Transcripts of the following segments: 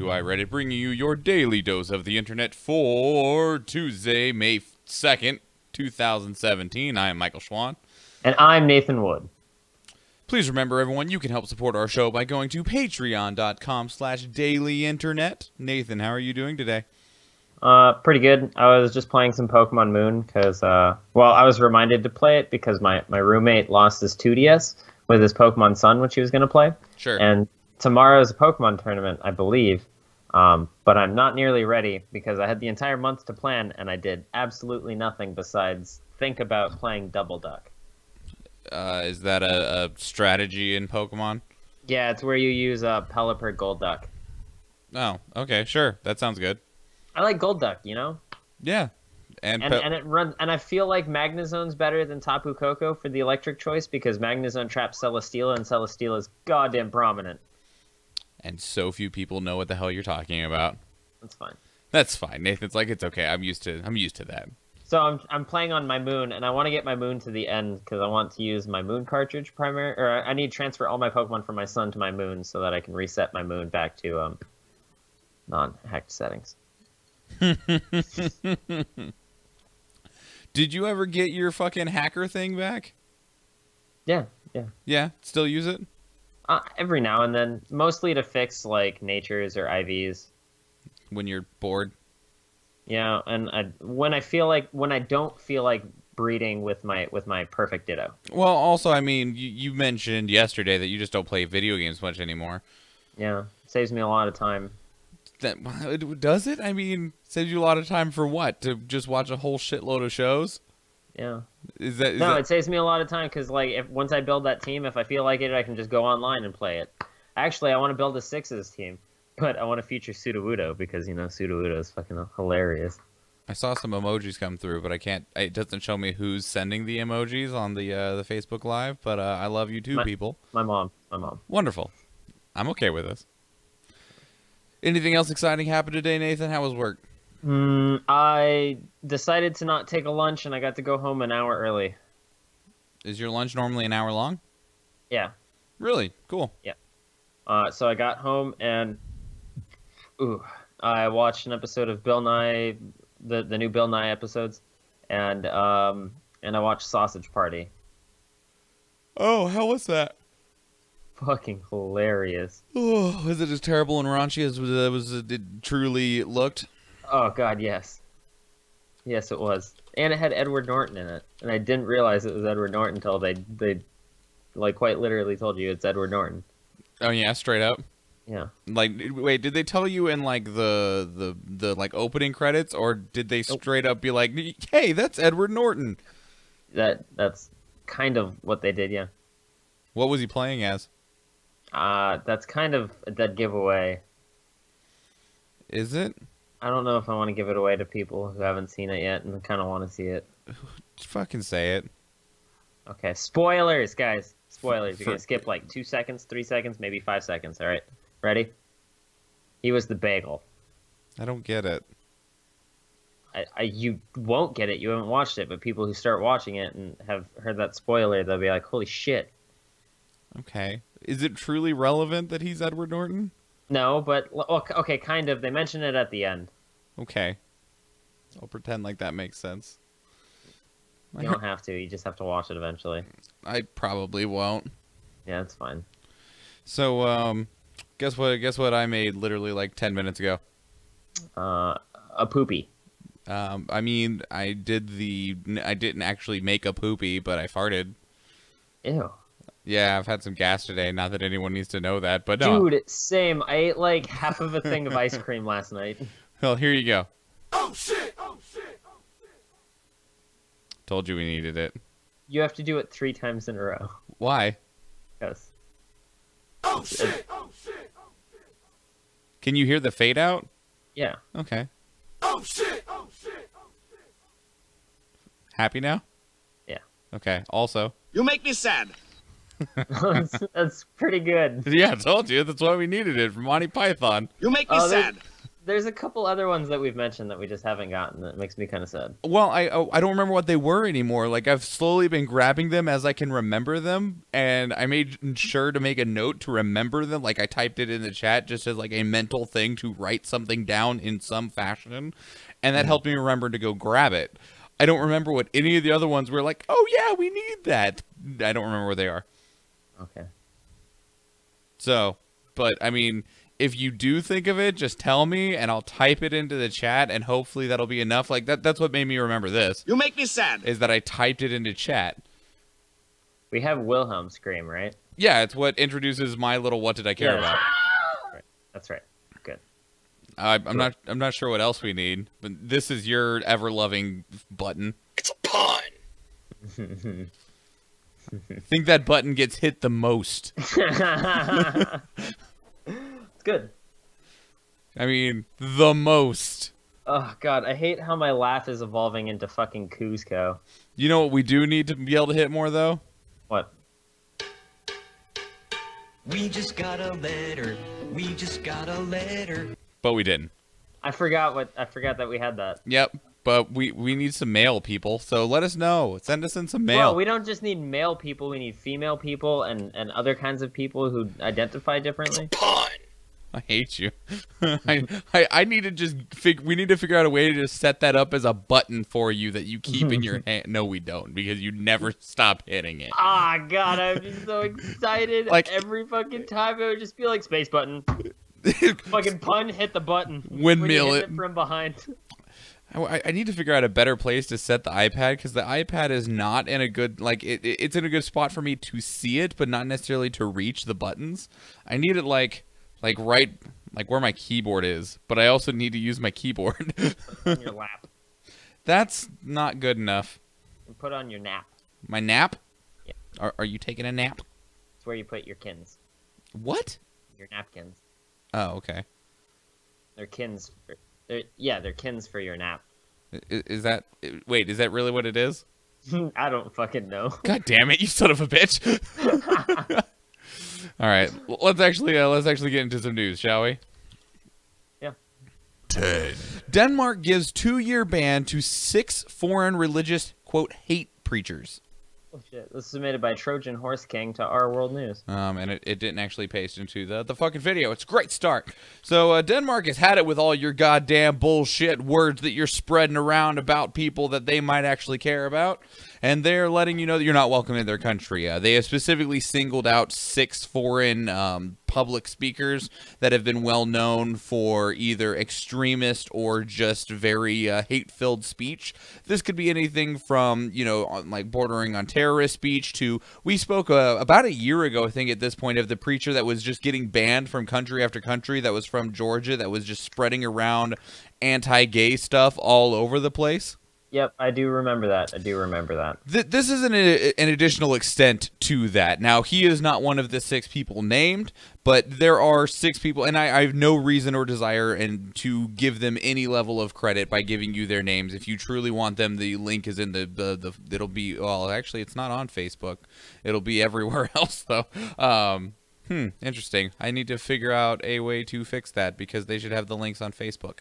welcome to iReadit, bringing you your daily dose of the internet for Tuesday, May 2nd, 2017. I am Michael Schwahn. And I'm Nathan Wood. Please remember, everyone, you can help support our show by going to patreon.com slash dailyinternet. Nathan, how are you doing today? Uh, pretty good. I was just playing some Pokemon Moon because, uh, well, I was reminded to play it because my, my roommate lost his 2DS with his Pokemon Sun, which he was going to play. Sure. And tomorrow is a Pokemon tournament, I believe. Um, but I'm not nearly ready because I had the entire month to plan and I did absolutely nothing besides think about playing Double Duck. Uh, is that a, a strategy in Pokemon? Yeah, it's where you use uh, Pelipper Golduck. Oh, okay, sure. That sounds good. I like Golduck, you know? Yeah. And, And, and it runs, and I feel like Magnezone's better than Tapu Koko for the electric choice because Magnezone traps Celesteela and Celesteela is goddamn prominent. And so few people know what the hell you're talking about. That's fine. That's fine. Nathan's like, it's okay. I'm used to I'm used to that. So I'm I'm playing on my moon, and I want to get my moon to the end because I want to use my moon cartridge primary, or I need to transfer all my Pokemon from my sun to my moon so that I can reset my moon back to um non-hacked settings. Did you ever get your fucking hacker thing back? Yeah, yeah. Yeah, still use it? Uh, every now and then, mostly to fix like natures or IVs. when you're bored. Yeah, and I, when I feel like when I don't feel like breeding with my with my perfect ditto. Well, also, I mean, you, you mentioned yesterday that you just don't play video games much anymore. Yeah, saves me a lot of time. That does it? I mean, saves you a lot of time for what? To just watch a whole shitload of shows? Yeah. Is that, is No, that it saves me a lot of time because like if once I build that team, if I feel like it, I can just go online and play it. Actually, I want to build a sixes team, but I want to feature Sudowoodo because you know Sudowoodo is fucking hilarious. I saw some emojis come through, but I can't. It doesn't show me who's sending the emojis on the uh, the Facebook Live. But uh, I love you too, My- people. My mom, my mom. Wonderful. I'm okay with this. Anything else exciting happened today, Nathan? How was work? Mm, I decided to not take a lunch, and I got to go home an hour early. Is your lunch normally an hour long? Yeah. Really? Cool. Uh, so I got home and ooh, I watched an episode of Bill Nye, the the new Bill Nye episodes, and um and I watched Sausage Party. Oh, how was that? Fucking hilarious. Oh, is it as terrible and raunchy as was, uh, was it truly looked? Oh God, yes, yes, it was, and it had Edward Norton in it, and I didn't realize it was Edward Norton until they they like quite literally told you it's Edward Norton. Oh yeah, straight up. Yeah. Like, wait, did they tell you in like the the the like opening credits, or did they straight up be like, "Hey, that's Edward Norton"? That that's kind of what they did. Yeah. What was he playing as? Uh, that's kind of a dead giveaway. Is it? I don't know if I want to give it away to people who haven't seen it yet and kind of want to see it. Fucking say it. Okay, spoilers, guys. Spoilers. You're gonna skip like two seconds, three seconds, maybe five seconds. All right, ready? He was the bagel. I don't get it. I, I, you won't get it. You haven't watched it, but people who start watching it and have heard that spoiler, they'll be like, "Holy shit!" Okay. Is it truly relevant that he's Edward Norton? No, but okay, kind of. They mention it at the end. Okay. I'll pretend like that makes sense. You don't have to. You just have to watch it eventually. I probably won't. Yeah, it's fine. So, um, guess what? Guess what? I made literally like ten minutes ago. Uh, a poopy. Um, I mean, I did the. I didn't actually make a poopy, but I farted. Ew. Yeah, I've had some gas today. Not that anyone needs to know that, but no. Dude, same. I ate like half of a thing of ice cream last night. Well, here you go. Oh shit! Oh shit! Oh shit! Told you we needed it. You have to do it three times in a row. Why? Yes. Oh shit. Oh shit. Oh shit! Can you hear the fade out? Yeah. Okay. Oh shit! Oh shit! Oh shit! Happy now? Yeah. Okay. Also. You make me sad. That's, that's pretty good. Yeah, I told you. That's why we needed it from Monty Python. You make me Oh, sad. there's a couple other ones that we've mentioned that we just haven't gotten. That makes me kind of sad. Well, I oh, I don't remember what they were anymore. Like I've slowly been grabbing them as I can remember them, and I made sure to make a note to remember them. Like I typed it in the chat just as like a mental thing to write something down in some fashion, and that mm-hmm. helped me remember to go grab it. I don't remember what any of the other ones were like. Oh yeah, we need that. I don't remember where they are. Okay. So, but I mean, if you do think of it, just tell me and I'll type it into the chat and hopefully that'll be enough. Like that that's what made me remember this. You make me sad. Is that I typed it into chat. We have Wilhelm scream, right? Yeah, it's what introduces my little what did I care Yeah. about. Right. That's right. Good. I, I'm not I'm not sure what else we need, but this is your ever loving button. It's a pun. I think that button gets hit the most. it's good. I mean, the most. Oh god, I hate how my laugh is evolving into fucking Cusco. You know what we do need to be able to hit more though? What? We just got a letter. We just got a letter. But we didn't. I forgot what I forgot that we had that. Yep. But we we need some male people, so let us know. Send us in some mail. Well, we don't just need male people, we need female people and, and other kinds of people who identify differently. Pun. I hate you. I, I I need to just fig- we need to figure out a way to just set that up as a button for you that you keep in your hand. No, we don't because you never stop hitting it. Ah god, I'm just so excited. Like- every fucking time it would just be like space button. fucking pun, hit the button. Windmill when you hit it. it from behind. I, I need to figure out a better place to set the iPad because the iPad is not in a good like it, it- it's in a good spot for me to see it, but not necessarily to reach the buttons. I need it like like right like where my keyboard is, but I also need to use my keyboard. on your lap. That's not good enough. And put on your nap. My nap? Yeah. Are, are you taking a nap? It's where you put your kins. What? Your napkins. Oh, okay. They're kins for they're yeah, they're kins for your nap. Is, is that wait? Is that really what it is? I don't fucking know. God damn it, you son of a bitch! All right, let's actually uh, let's actually get into some news, shall we? Yeah. Ten. Denmark gives two-year ban to six foreign religious quote hate preachers. Oh shit. This is submitted by Trojan Horse King to our world news. Um, and it, it didn't actually paste into the, the fucking video. It's a great start. So, uh, Denmark has had it with all your goddamn bullshit words that you're spreading around about people that they might actually care about. And they're letting you know that you're not welcome in their country. Uh, they have specifically singled out six foreign um, public speakers that have been well known for either extremist or just very uh, hate filled speech. This could be anything from, you know, on, like bordering on terrorist speech to. We spoke uh, about a year ago, I think, at this point, of the preacher that was just getting banned from country after country that was from Georgia that was just spreading around anti gay stuff all over the place. Yep, I do remember that. I do remember that. Th- this is an, an additional extent to that. Now, he is not one of the six people named, but there are six people, and I, I have no reason or desire and to give them any level of credit by giving you their names. If you truly want them, the link is in the the, the it'll be well, actually, it's not on Facebook. It'll be everywhere else though. Um, hmm, interesting. I need to figure out a way to fix that because they should have the links on Facebook.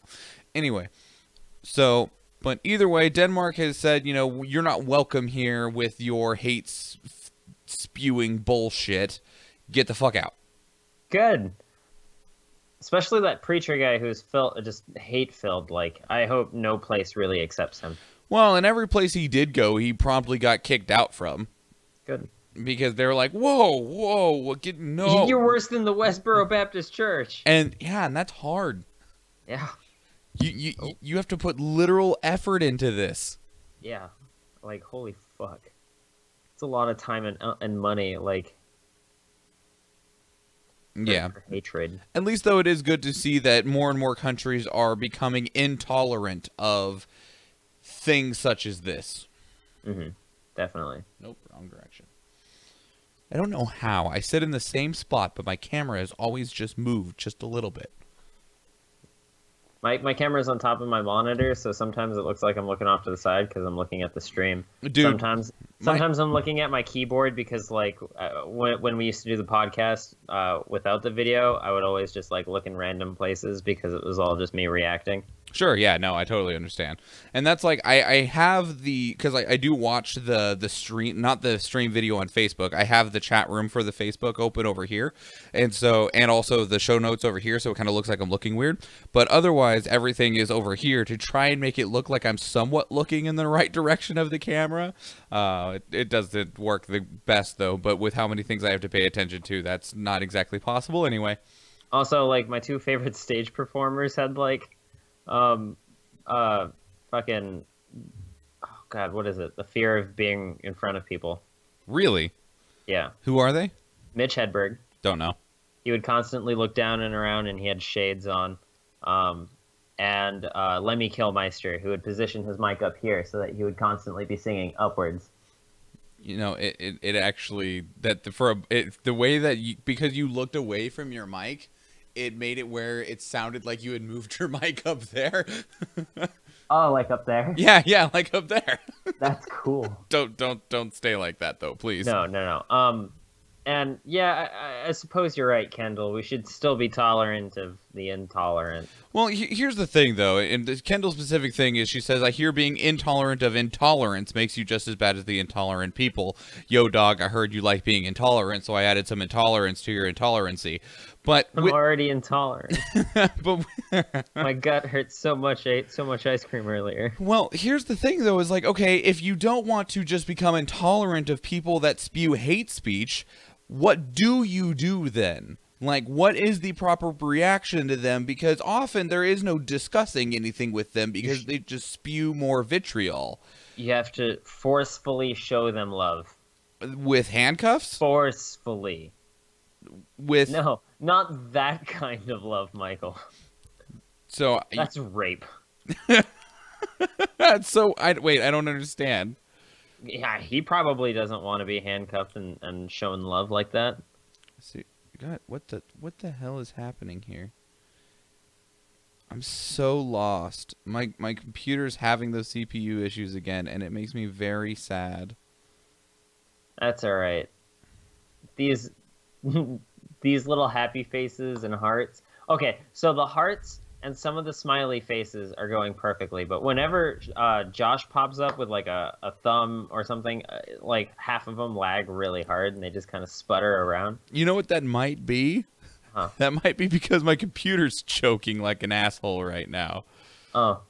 Anyway, so, but either way, Denmark has said, you know, you're not welcome here with your hate spewing bullshit. Get the fuck out. Good. Especially that preacher guy who's filled just hate filled. Like I hope no place really accepts him. Well, in every place he did go, he promptly got kicked out from Good. because they were like, "Whoa, whoa, what get no." You're worse than the Westboro Baptist Church. and yeah, and that's hard. Yeah. You you you have to put literal effort into this. Yeah. Like holy fuck. It's a lot of time and uh, and money. Like Yeah. hatred. At least though it is good to see that more and more countries are becoming intolerant of things such as this. Mm-hmm. Definitely. Nope, wrong direction. I don't know how. I sit in the same spot, but my camera has always just moved just a little bit. My my camera's on top of my monitor, so sometimes it looks like I'm looking off to the side because I'm looking at the stream. Dude, sometimes my- sometimes I'm looking at my keyboard because like uh, when when we used to do the podcast uh, without the video, I would always just like look in random places because it was all just me reacting. Sure, yeah, no, I totally understand, and that's like I, I have the because I, I do watch the the stream, not the stream video on Facebook. I have the chat room for the Facebook open over here, and so and also the show notes over here, so it kind of looks like I'm looking weird. But otherwise, everything is over here to try and make it look like I'm somewhat looking in the right direction of the camera. Uh, it, it doesn't work the best though, but with how many things I have to pay attention to, that's not exactly possible anyway. Also, like my two favorite stage performers had like, um, uh, fucking, oh god, what is it? The fear of being in front of people. Really, Yeah, who are they? Mitch Hedberg. Don't know. He would constantly look down and around, and he had shades on. Um, and uh, Lemmy Kilmister, who would position his mic up here so that he would constantly be singing upwards. you know it, it, it actually that the, for a, it, the way that you because you looked away from your mic it made it where it sounded like you had moved your mic up there Oh, like up there? yeah yeah like up there That's cool. don't don't don't stay like that though please No, no, no. Um, and yeah, I, I- suppose you're right, Kendall. We should still be tolerant of the intolerant. well he, here's the thing though and the kendall's specific thing is she says i hear being intolerant of intolerance makes you just as bad as the intolerant people yo dog i heard you like being intolerant so i added some intolerance to your intolerancy but I'm already intolerant. but My gut hurts so much. I ate so much ice cream earlier. Well, here's the thing though is like okay, if you don't want to just become intolerant of people that spew hate speech, what do you do then? Like what is the proper reaction to them because often there is no discussing anything with them because they just spew more vitriol. You have to forcefully show them love. With handcuffs? Forcefully. With No, not that kind of love, Michael. so That's rape. That's so I wait, I don't understand. Yeah, he probably doesn't want to be handcuffed and, and shown love like that. See, God, what the what the hell is happening here? I'm so lost. My my computer's having those CPU issues again, and it makes me very sad. That's all right. These these little happy faces and hearts. Okay, so the hearts and some of the smiley faces are going perfectly, but whenever uh, Josh pops up with like a, a thumb or something, uh, like half of them lag really hard and they just kind of sputter around. You know what that might be? Huh. That might be because my computer's choking like an asshole right now, Oh,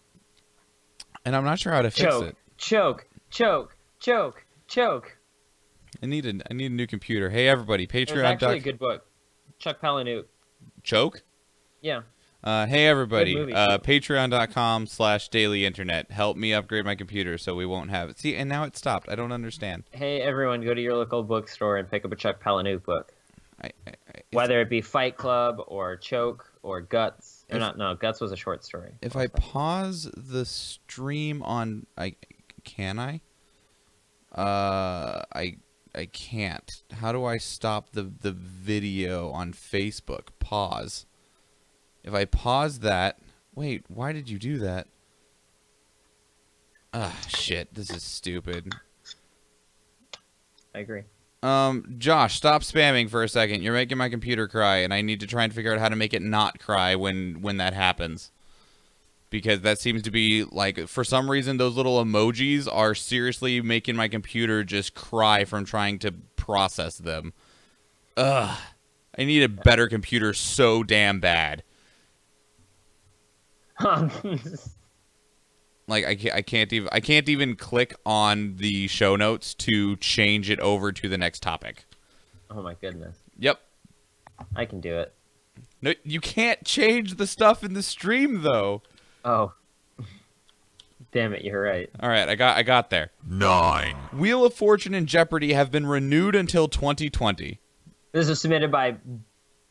and I'm not sure how to fix choke, it. choke, choke, choke, choke. I need a I need a new computer. Hey everybody, Patreon. It's actually a doc- good book. Chuck Palahniuk. choke. Yeah. Uh, hey everybody, uh, patreon.com slash daily internet. Help me upgrade my computer so we won't have it. See, and now it stopped. I don't understand. Hey everyone, go to your local bookstore and pick up a Chuck Palahniuk book. I, I, whether it be Fight Club or Choke or Guts. Or not, no, Guts was a short story. If I pause the stream on, I can I? Uh, I I can't. How do I stop the the video on Facebook? Pause. If I pause that, wait, why did you do that? Ah, shit, this is stupid. I agree. Um, Josh, stop spamming for a second. You're making my computer cry, and I need to try and figure out how to make it not cry when when that happens. Because that seems to be like for some reason those little emojis are seriously making my computer just cry from trying to process them. Ugh. I need a better computer so damn bad. Like I can't, I can't even I can't even click on the show notes to change it over to the next topic. oh my goodness. Yep. I can do it. No, you can't change the stuff in the stream though. Oh. Damn it, you're right. All right, I got I got there. nine, Wheel of Fortune and Jeopardy have been renewed until 2020. This was submitted by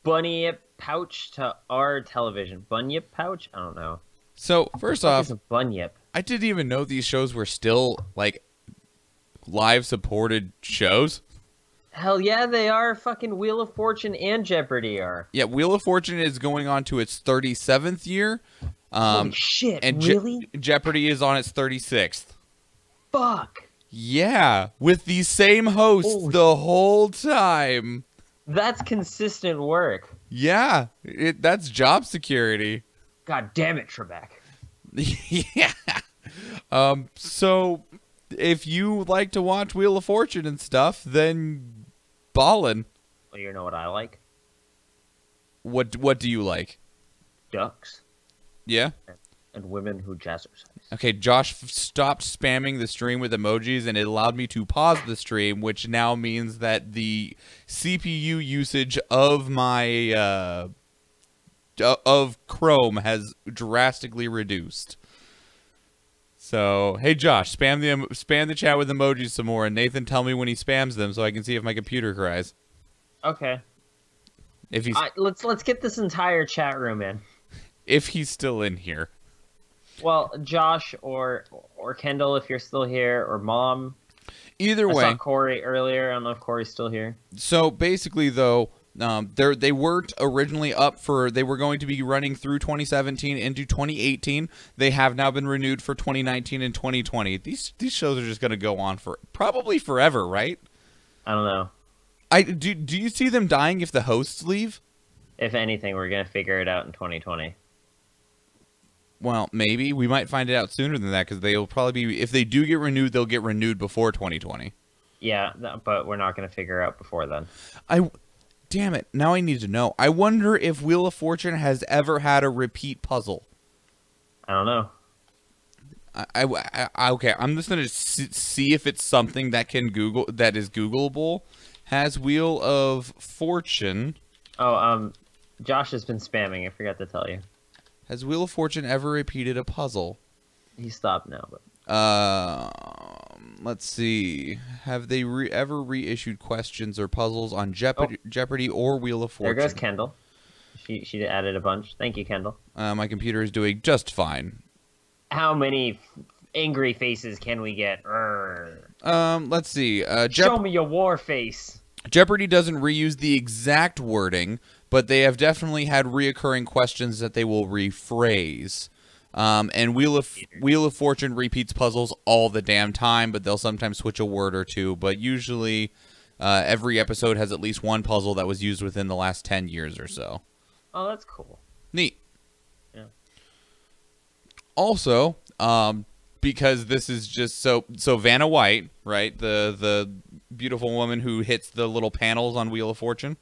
Bunyip Pouch to our television. Bunyip Pouch? I don't know. So first off, Bunyip? I didn't even know these shows were still like live supported shows. Hell yeah, they are. Fucking Wheel of Fortune and Jeopardy are. Yeah, Wheel of Fortune is going on to its 37th year. Um, Holy shit! and Je- really? Jeopardy is on its 36th. Fuck. Yeah, with the same hosts Holy the whole time. That's consistent work. Yeah, it, that's job security. God damn it, Trebek. yeah. Um. So, if you like to watch Wheel of Fortune and stuff, then ballin'. Well, you know what I like? What What do you like? Ducks Yeah. and women who jazzercise. Okay, Josh stopped spamming the stream with emojis, and it allowed me to pause the stream, which now means that the CPU usage of my uh, of Chrome has drastically reduced. So, hey Josh, spam the spam the chat with emojis some more, and Nathan, tell me when he spams them so I can see if my computer cries. Okay. If he's I, let's let's get this entire chat room in. if he's still in here. Well, Josh or or Kendall, if you're still here, or Mom. Either I way, saw Corey earlier. I don't know if Corey's still here. so basically though um, they they weren't originally up for they were going to be running through 2017 into 2018 they have now been renewed for 2019 and 2020 these these shows are just going to go on for probably forever right I don't know. i do do you see them dying if the hosts leave If anything, we're gonna figure it out in 2020. Well maybe we might find it out sooner than that because they'll probably be if they do get renewed they'll get renewed before 2020 Yeah, but we're not gonna figure out before then. i damn it now i need to know i wonder if wheel of fortune has ever had a repeat puzzle I don't know. I, I, I- okay. I'm just gonna see, see if it's something that can Google that is Googleable. Has Wheel of Fortune Oh, um, Josh has been spamming. I forgot to tell you. Has Wheel of Fortune ever repeated a puzzle? He stopped now, but Um, let's see. Have they re- ever reissued questions or puzzles on Jeopardy, Jeopardy or Wheel of Fortune? there goes Kendall. She she added a bunch. Thank you, Kendall. Uh, my computer is doing just fine. How many f- angry faces can we get? Urgh. Um, let's see. Uh, Show me your war face. Jeopardy doesn't reuse the exact wording, but they have definitely had reoccurring questions that they will rephrase. Um, and Wheel of Wheel of Fortune repeats puzzles all the damn time, but they'll sometimes switch a word or two. But usually, uh, every episode has at least one puzzle that was used within the last ten years or so. Oh, that's cool. Neat. Yeah. Also, um, because this is just so so Vanna White, right? The the beautiful woman who hits the little panels on Wheel of Fortune.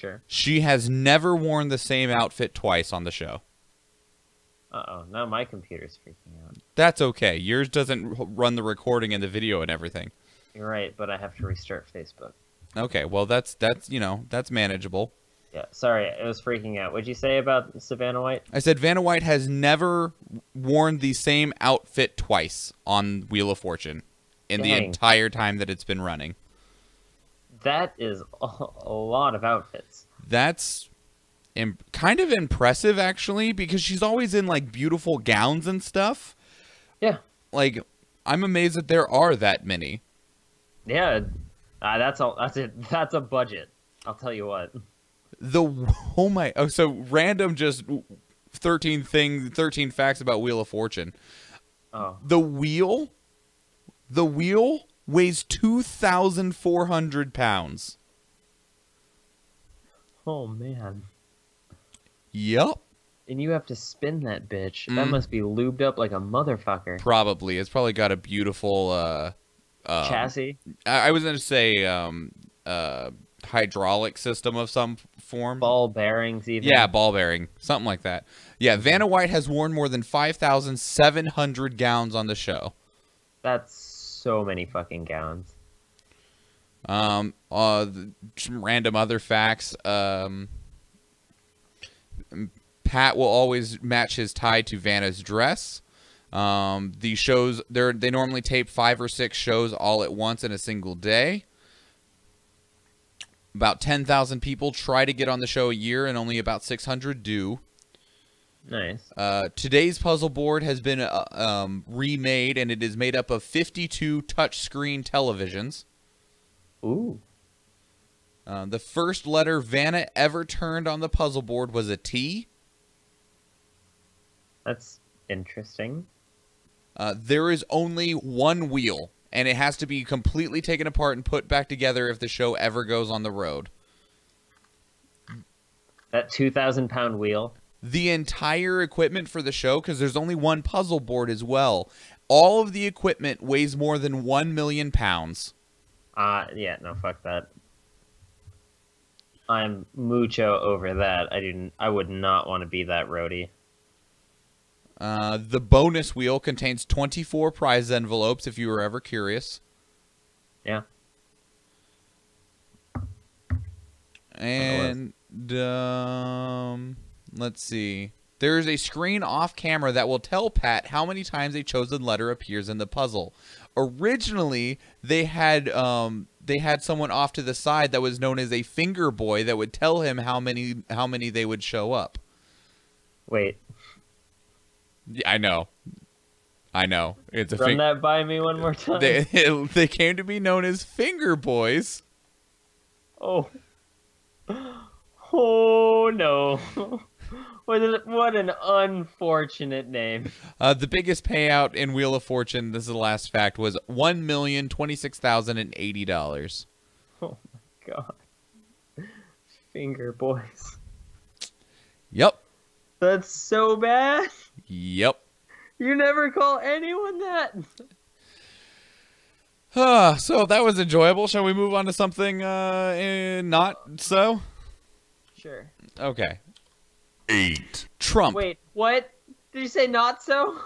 Sure. She has never worn the same outfit twice on the show. Uh oh. Now my computer's freaking out. That's okay. Yours doesn't run the recording and the video and everything. You're right, but I have to restart Facebook. Okay, well that's that's you know that's manageable. Yeah. Sorry, it was freaking out. What'd you say about Savannah White? I said Vanna White has never worn the same outfit twice on Wheel of Fortune in the entire time that it's been running. That is a, lot of outfits. That's kind of impressive actually because she's always in like beautiful gowns and stuff. Yeah. Like I'm amazed that there are that many. Yeah. Uh, that's all. That's it. That's a budget. I'll tell you what. The oh my oh so random just 13 thing 13 facts about Wheel of Fortune. Oh. The wheel the wheel weighs 2400 pounds. Oh man. Yep. And you have to spin that bitch. That Mm. must be lubed up like a motherfucker. Probably. It's probably got a beautiful uh um, Chassis. I, I was going to say um uh hydraulic system of some form. Ball bearings even. Yeah, ball bearing, something like that. Yeah, Vanna White has worn more than 5,700 gowns on the show. That's so many fucking gowns. Um, uh, some random other facts. Um, Pat will always match his tie to Vanna's dress. Um, the shows they they normally tape five or six shows all at once in a single day. About 10,000 people try to get on the show a year, and only about 600 do. Nice. Uh, today's puzzle board has been uh, um, remade, and it is made up of 52 touchscreen televisions. Ooh. Uh, the first letter Vanna ever turned on the puzzle board was a T. That's interesting. Uh, there is only one wheel, and it has to be completely taken apart and put back together if the show ever goes on the road. That two thousand pound wheel. The entire equipment for the show, because there's only one puzzle board as well, all of the equipment weighs more than one million pounds. Uh yeah, no, fuck that. I'm mucho over that. I didn't. I would not want to be that roadie. Uh, the bonus wheel contains 24 prize envelopes if you were ever curious. Yeah. And um, let's see. There is a screen off camera that will tell Pat how many times a chosen letter appears in the puzzle. Originally, they had um, they had someone off to the side that was known as a finger boy that would tell him how many how many they would show up. Wait, Yeah, I know. I know. It's a run that by me one more time. they they came to be known as finger boys. Oh. Oh no. What, an, what an unfortunate name. Uh, the biggest payout in Wheel of Fortune, this is the last fact, was one million twenty six thousand and eighty dollars. Oh my god. Finger boys. Yep. That's so bad. Yep. You never call anyone that. Ah, so that was enjoyable. Shall we move on to something uh, eh, not so? Sure. Okay. Eight, Trump. Wait, what? Did you say not so?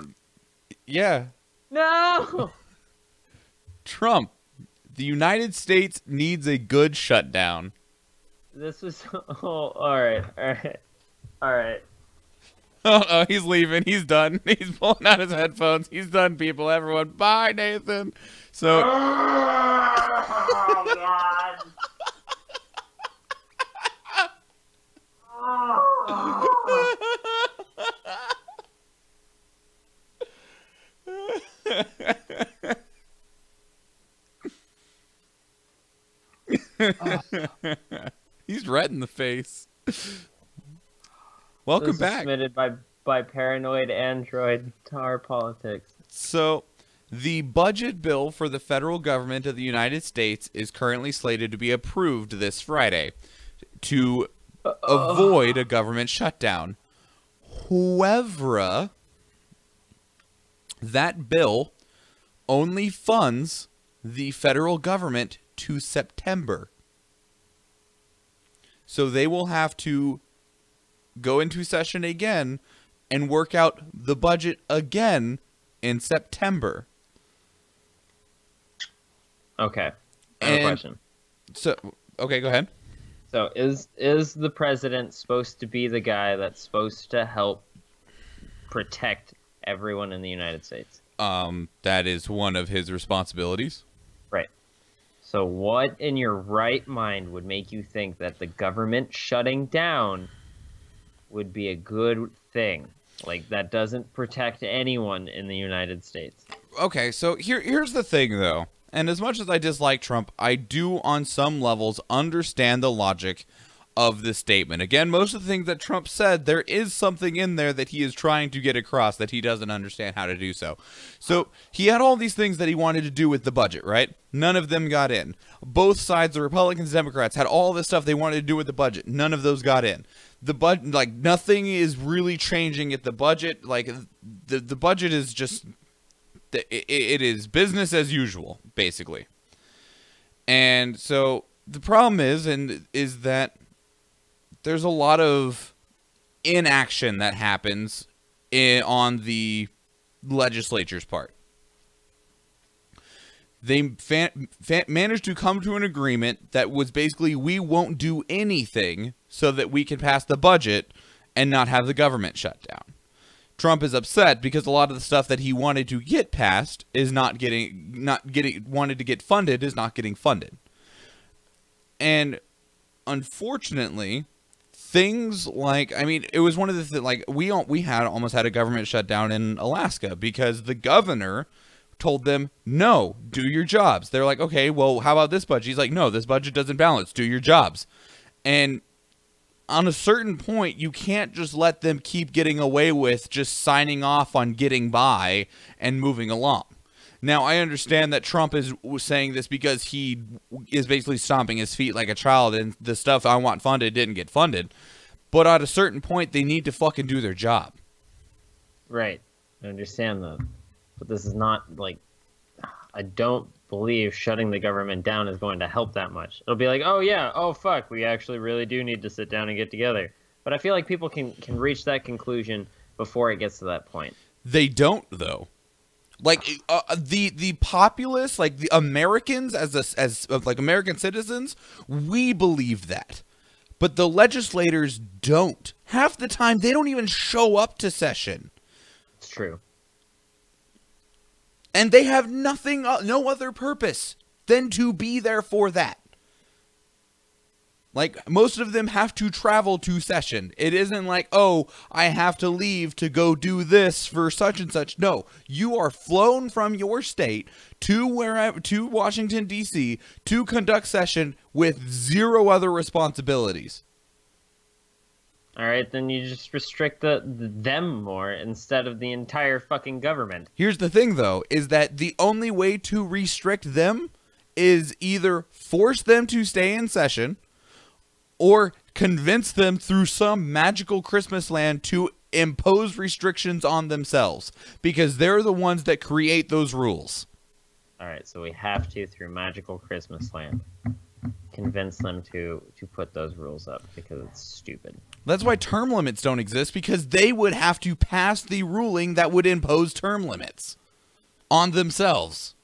Yeah. No. Trump. The United States needs a good shutdown. This was. Oh, all right, all right, all right. Oh, oh, he's leaving. He's done. He's pulling out his headphones. He's done, people. Everyone. Bye, Nathan. So. Oh God. He's red in the face. Welcome This back. Submitted by by paranoid android tar politics. So, the budget bill for the federal government of the United States is currently slated to be approved this Friday to avoid a government shutdown. However, that bill only funds the federal government to September. So they will have to go into session again and work out the budget again in September. Okay. I have a question. So, okay, go ahead. So is is the president supposed to be the guy that's supposed to help protect everyone in the United States? Um, that is one of his responsibilities. Right. So what in your right mind would make you think that the government shutting down would be a good thing? Like that doesn't protect anyone in the United States. Okay, so here here's the thing though. And as much as I dislike Trump, I do on some levels understand the logic of this statement. Again, most of the things that Trump said, there is something in there that he is trying to get across that he doesn't understand how to do so. So, he had all these things that he wanted to do with the budget, right? None of them got in. Both sides, the Republicans, Democrats, had all this stuff they wanted to do with the budget. None of those got in. The bud like nothing is really changing at the budget. Like the the budget is just it, is business as usual basically. And so the problem is and is that there's a lot of inaction that happens in, on the legislature's part. They managed to come to an agreement that was basically we won't do anything so that we can pass the budget and not have the government shut down Trump is upset because a lot of the stuff that he wanted to get passed is not getting not getting wanted to get funded is not getting funded. And unfortunately, things like I mean, it was one of the th- like we all, we had almost had a government shutdown in Alaska because the governor told them, "No, do your jobs." They're like, "Okay, well, how about this budget?" He's like, "No, this budget doesn't balance. Do your jobs." And on a certain point, you can't just let them keep getting away with just signing off on getting by and moving along. Now, I understand that Trump is saying this because he is basically stomping his feet like a child, and the stuff I want funded didn't get funded. But at a certain point, they need to fucking do their job. Right. I understand that. But this is not like I don't believe shutting the government down is going to help that much. It'll be like, "Oh yeah, oh fuck, we actually really do need to sit down and get together." But I feel like people can can reach that conclusion before it gets to that point. They don't though. Like uh, the the populace, like the Americans as a, as uh, like American citizens, we believe that. But the legislators don't. Half the time they don't even show up to session. It's true. And they have nothing uh, no other purpose than to be there for that. Like most of them have to travel to session. It isn't like, "Oh, I have to leave to go do this for such and such." No, you are flown from your state to wherever to Washington D.C. to conduct session with zero other responsibilities. All right, then you just restrict the, the them more instead of the entire fucking government. Here's the thing though, is that the only way to restrict them is either force them to stay in session or convince them through some magical Christmas land to impose restrictions on themselves because they're the ones that create those rules. All right, so we have to through magical Christmas land convince them to to put those rules up because it's stupid. That's why term limits don't exist because they would have to pass the ruling that would impose term limits on themselves.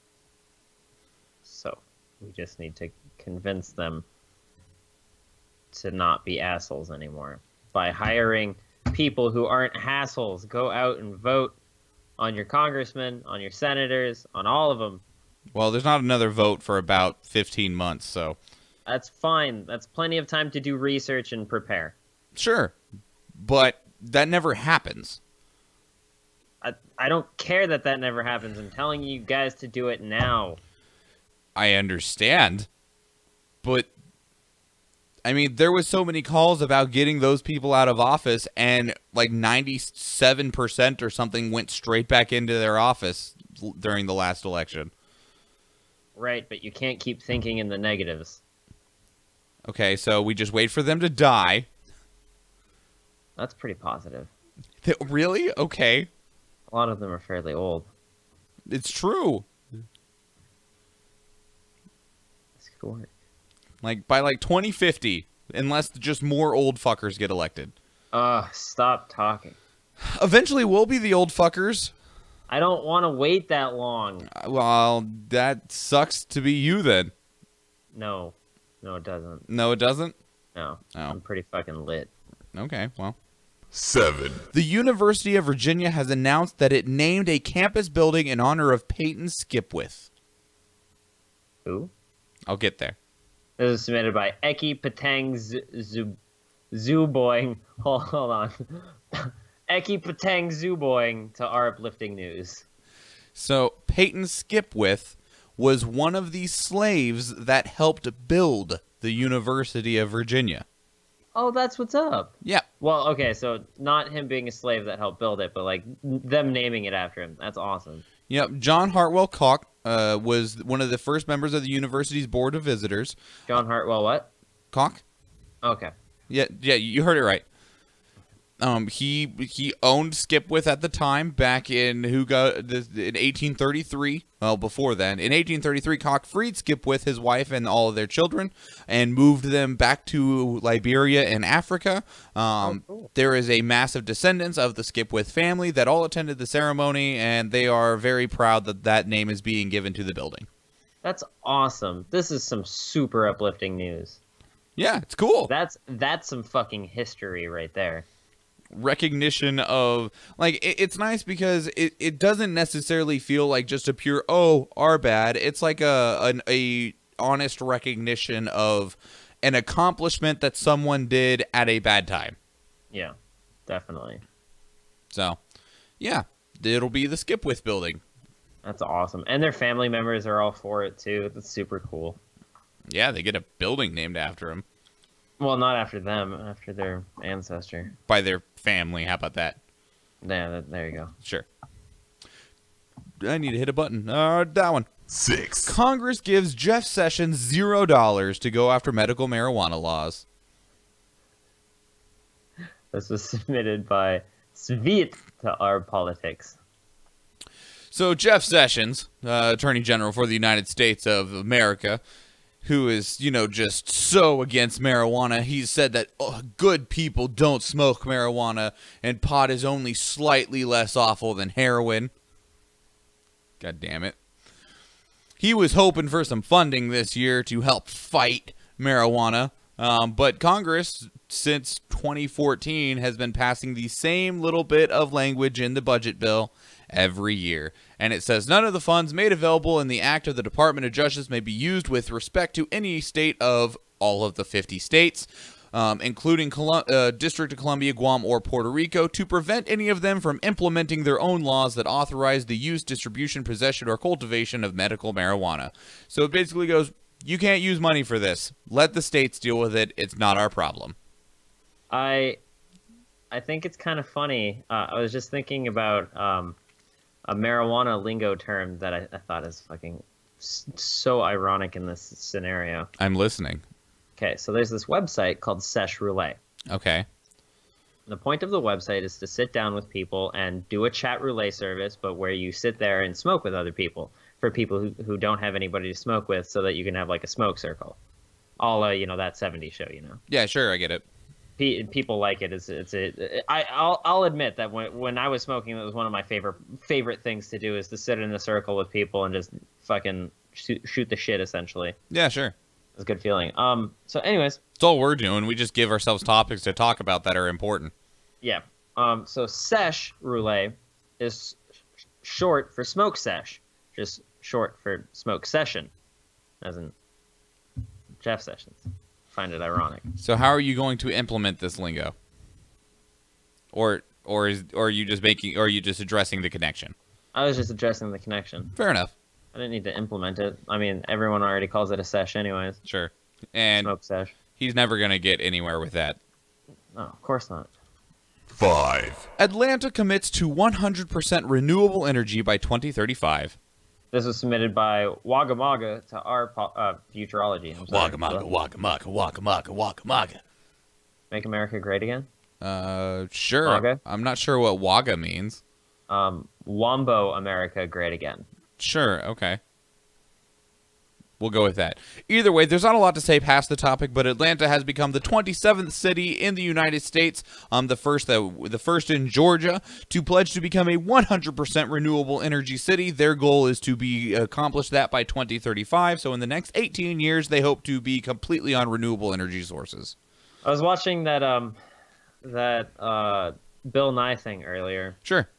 So we just need to convince them to not be assholes anymore by hiring people who aren't hassles. Go out and vote on your congressmen, on your senators, on all of them. Well, there's not another vote for about 15 months, so That's fine. That's plenty of time to do research and prepare. Sure. But that never happens. I, I don't care that that never happens. I'm telling you guys to do it now. I understand. But I mean, there was so many calls about getting those people out of office and like 97% or something went straight back into their office during the last election. Right, but you can't keep thinking in the negatives. Okay, so we just wait for them to die. That's pretty positive. Really? Okay. A lot of them are fairly old. It's true. This could work. Like by like 2050, unless just more old fuckers get elected. Ugh, stop talking. Eventually we'll be the old fuckers. I don't want to wait that long. Uh, Well, that sucks to be you then. No. No, it doesn't. No, it doesn't. No. Oh. I'm pretty fucking lit. Okay, well. Seven, The University of Virginia has announced that it named a campus building in honor of Peyton Skipwith. Who? I'll get there. This is submitted by Eki Patang Z- Zu- Zuboing. Hold, hold on. Eki Patang Zuboing to our uplifting news. So, Peyton Skipwith was one of the slaves that helped build the University of Virginia. Oh, that's what's up. Yeah. Well, okay, so not him being a slave that helped build it, but like them naming it after him. That's awesome. Yep. John Hartwell Cocke uh, was one of the first members of the university's board of visitors. John Hartwell, what? Cock? Okay. Yeah, yeah, you heard it right. Um, he he owned Skipwith at the time back in who got in 1833. Well, before then, in 1833, Cocke freed Skipwith, his wife, and all of their children, and moved them back to Liberia and Africa. Um, Oh, cool. there is a massive descendants of the Skipwith family that all attended the ceremony, and they are very proud that that name is being given to the building. That's awesome. This is some super uplifting news. Yeah, it's cool. That's that's some fucking history right there. Recognition of like it, it's nice because it, it doesn't necessarily feel like just a pure oh our bad it's like a an a honest recognition of an accomplishment that someone did at a bad time Yeah, definitely. so yeah it'll be the skipwith building That's awesome. And their family members are all for it too. That's super cool. yeah they get a building named after him Well, not after them, after their ancestor. by their family. How about that? Yeah, there you go. Sure. I need to hit a button. Uh, that one. six, Congress gives Jeff Sessions zero dollars to go after medical marijuana laws. This was submitted by Svit to our politics. So Jeff Sessions, uh, Attorney General for the United States of America, who is you know just so against marijuana, he said that oh, good people don't smoke marijuana, and pot is only slightly less awful than heroin. God damn it. He was hoping for some funding this year to help fight marijuana, um, but Congress, since 2014, has been passing the same little bit of language in the budget bill every year. And it says none of the funds made available in the Act of the Department of Justice may be used with respect to any state of all of the 50 states. Um, including uh, District of Columbia, Guam, or Puerto Rico, to prevent any of them from implementing their own laws that authorize the use, distribution, possession, or cultivation of medical marijuana. So it basically goes, you can't use money for this. Let the states deal with it. It's not our problem. I I think it's kind of funny. Uh, I was just thinking about um, a marijuana lingo term that I, I thought is fucking so ironic in this scenario. I'm listening. Okay, so there's this website called Sesh Roulette. Okay. The point of the website is to sit down with people and do a chat roulette service, but where you sit there and smoke with other people for people who, who don't have anybody to smoke with so that you can have like a smoke circle. All, uh, you know, that 70 show, you know. Yeah, sure, I get it. Pe- people like it. It's it's a, I I'll I'll admit that when when I was smoking, it was one of my favorite favorite things to do is to sit in a circle with people and just fucking shoot, shoot the shit. Essentially, Yeah, sure. it's a good feeling. Um. So, anyways, It's all we're doing. We just give ourselves topics to talk about that are important. yeah. Um. So, sesh roulette is short for smoke sesh, just short for smoke session, as in Jeff Sessions. Find it ironic. So how are you going to implement this lingo? Or or is or are you just making or are you just addressing the connection? I was just addressing the connection. Fair enough. I didn't need to implement it. I mean, everyone already calls it a sesh, anyways. Sure. And Smoke sesh. he's never going to get anywhere with that. No, of course not. five, Atlanta commits to 100% renewable energy by 2035. This was submitted by Wagamaga to our po- uh, futurology. I'm sorry. wakamaka, wakamaka, wakamaka. Make America Great Again. Uh, sure. Waga? I'm not sure what waga means. Um, Wombo America Great Again. Sure, okay. We'll go with that. Either way, there's not a lot to say past the topic, but Atlanta has become the 27th city in the United States, um, the first the, the first in Georgia, to pledge to become a 100% renewable energy city. Their goal is to be accomplished that by 2035. So in the next 18 years, they hope to be completely on renewable energy sources. I was watching that um, that uh, Bill Nye thing earlier. Sure.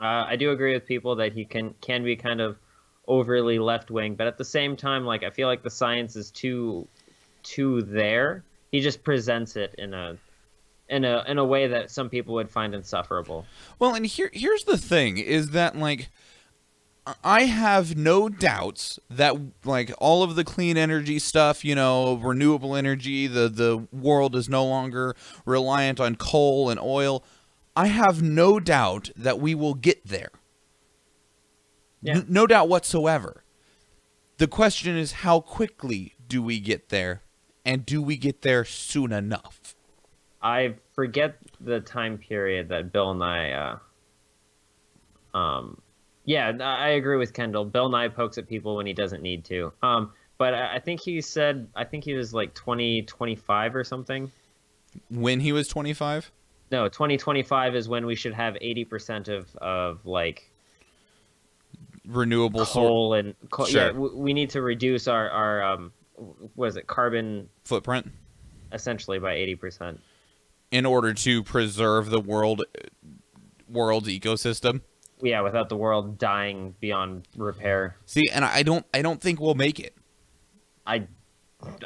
Uh, I do agree with people that he can can be kind of overly left wing, but at the same time, like I feel like the science is too too there. He just presents it in a in a in a way that some people would find insufferable. Well, and here here's the thing is that like I have no doubts that like all of the clean energy stuff, you know, renewable energy, the the world is no longer reliant on coal and oil. I have no doubt that we will get there. Yeah. N- no doubt whatsoever. The question is how quickly do we get there and do we get there soon enough? I forget the time period that Bill Nye. Uh, um, yeah, I agree with Kendall. Bill Nye pokes at people when he doesn't need to. Um, but I think he said I think he was like twenty twenty five or something. When he was 25? No, twenty twenty five is when we should have eighty percent of of like Renewable source coal and coal. Sure. Yeah, we need to reduce our our um, what is it carbon footprint. essentially by eighty percent. in order to preserve the world world's ecosystem. Yeah, without the world dying beyond repair. See, and I don't I don't think we'll make it. I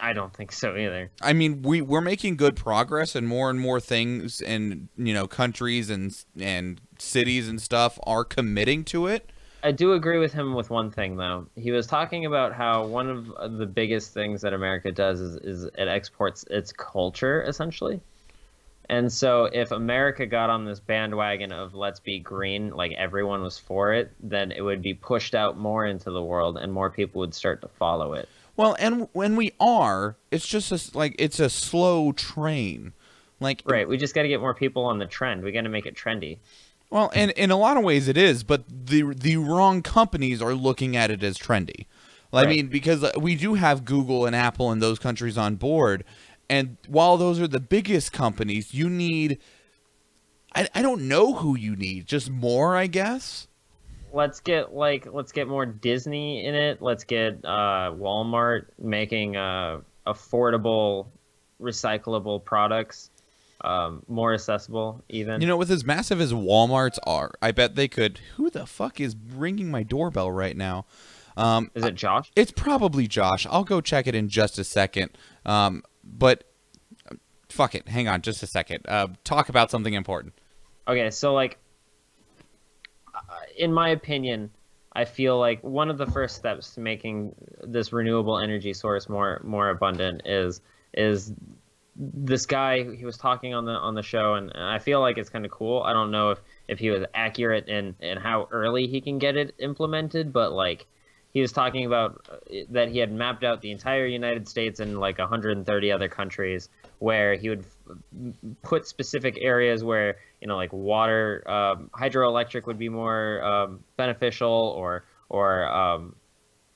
I don't think so either. I mean, we we're making good progress and more and more things and you know, countries and and cities and stuff are committing to it. I do agree with him with one thing though. He was talking about how one of the biggest things that America does is, is it exports its culture essentially. And so if America got on this bandwagon of let's be green, like everyone was for it, then it would be pushed out more into the world and more people would start to follow it. Well, and when we are, it's just a, like it's a slow train. Like Right. We just got to get more people on the trend. We got to make it trendy. Well, and in a lot of ways it is, but the the wrong companies are looking at it as trendy. I mean, because uh, we do have Google and Apple and those countries on board, and while those are the biggest companies, you need. I, I don't know who you need, just more, I guess. let's get like let's get more Disney in it. Let's get uh, Walmart making uh, affordable, recyclable products um, more accessible. Even You know, with as massive as Walmart's are, I bet they could. Who the fuck is ringing my doorbell right now? Um, is it Josh? It's probably Josh. I'll go check it in just a second. Um, but uh, fuck it. Hang on just a second. Uh, talk about something important. Okay, so like, in my opinion, I feel like one of the first steps to making this renewable energy source more more abundant is is this guy he was talking on the on the show and I feel like it's kind of cool. I don't know if if he was accurate in in how early he can get it implemented, but like he was talking about uh, that he had mapped out the entire United States and like 130 other countries where he would put specific areas where you know like water um, hydroelectric would be more um, beneficial or or um,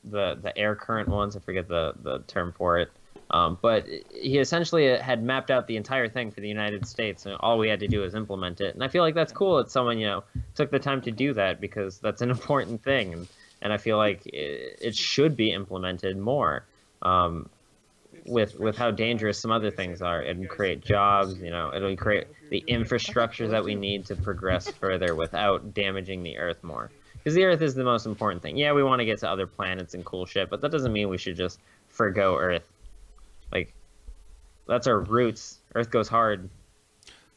the the air current ones I forget the the term for it um, but he essentially had mapped out the entire thing for the United States and all we had to do was implement it. And I feel like that's cool that someone you know took the time to do that because that's an important thing. And, and I feel like it, it should be implemented more um, with with how dangerous some other things are. And create jobs you know it'll create the infrastructure that we need to progress further without damaging the earth more. Because the earth is the most important thing. Yeah we want to get to other planets and cool shit but that doesn't mean we should just forgo earth like that's our roots earth goes hard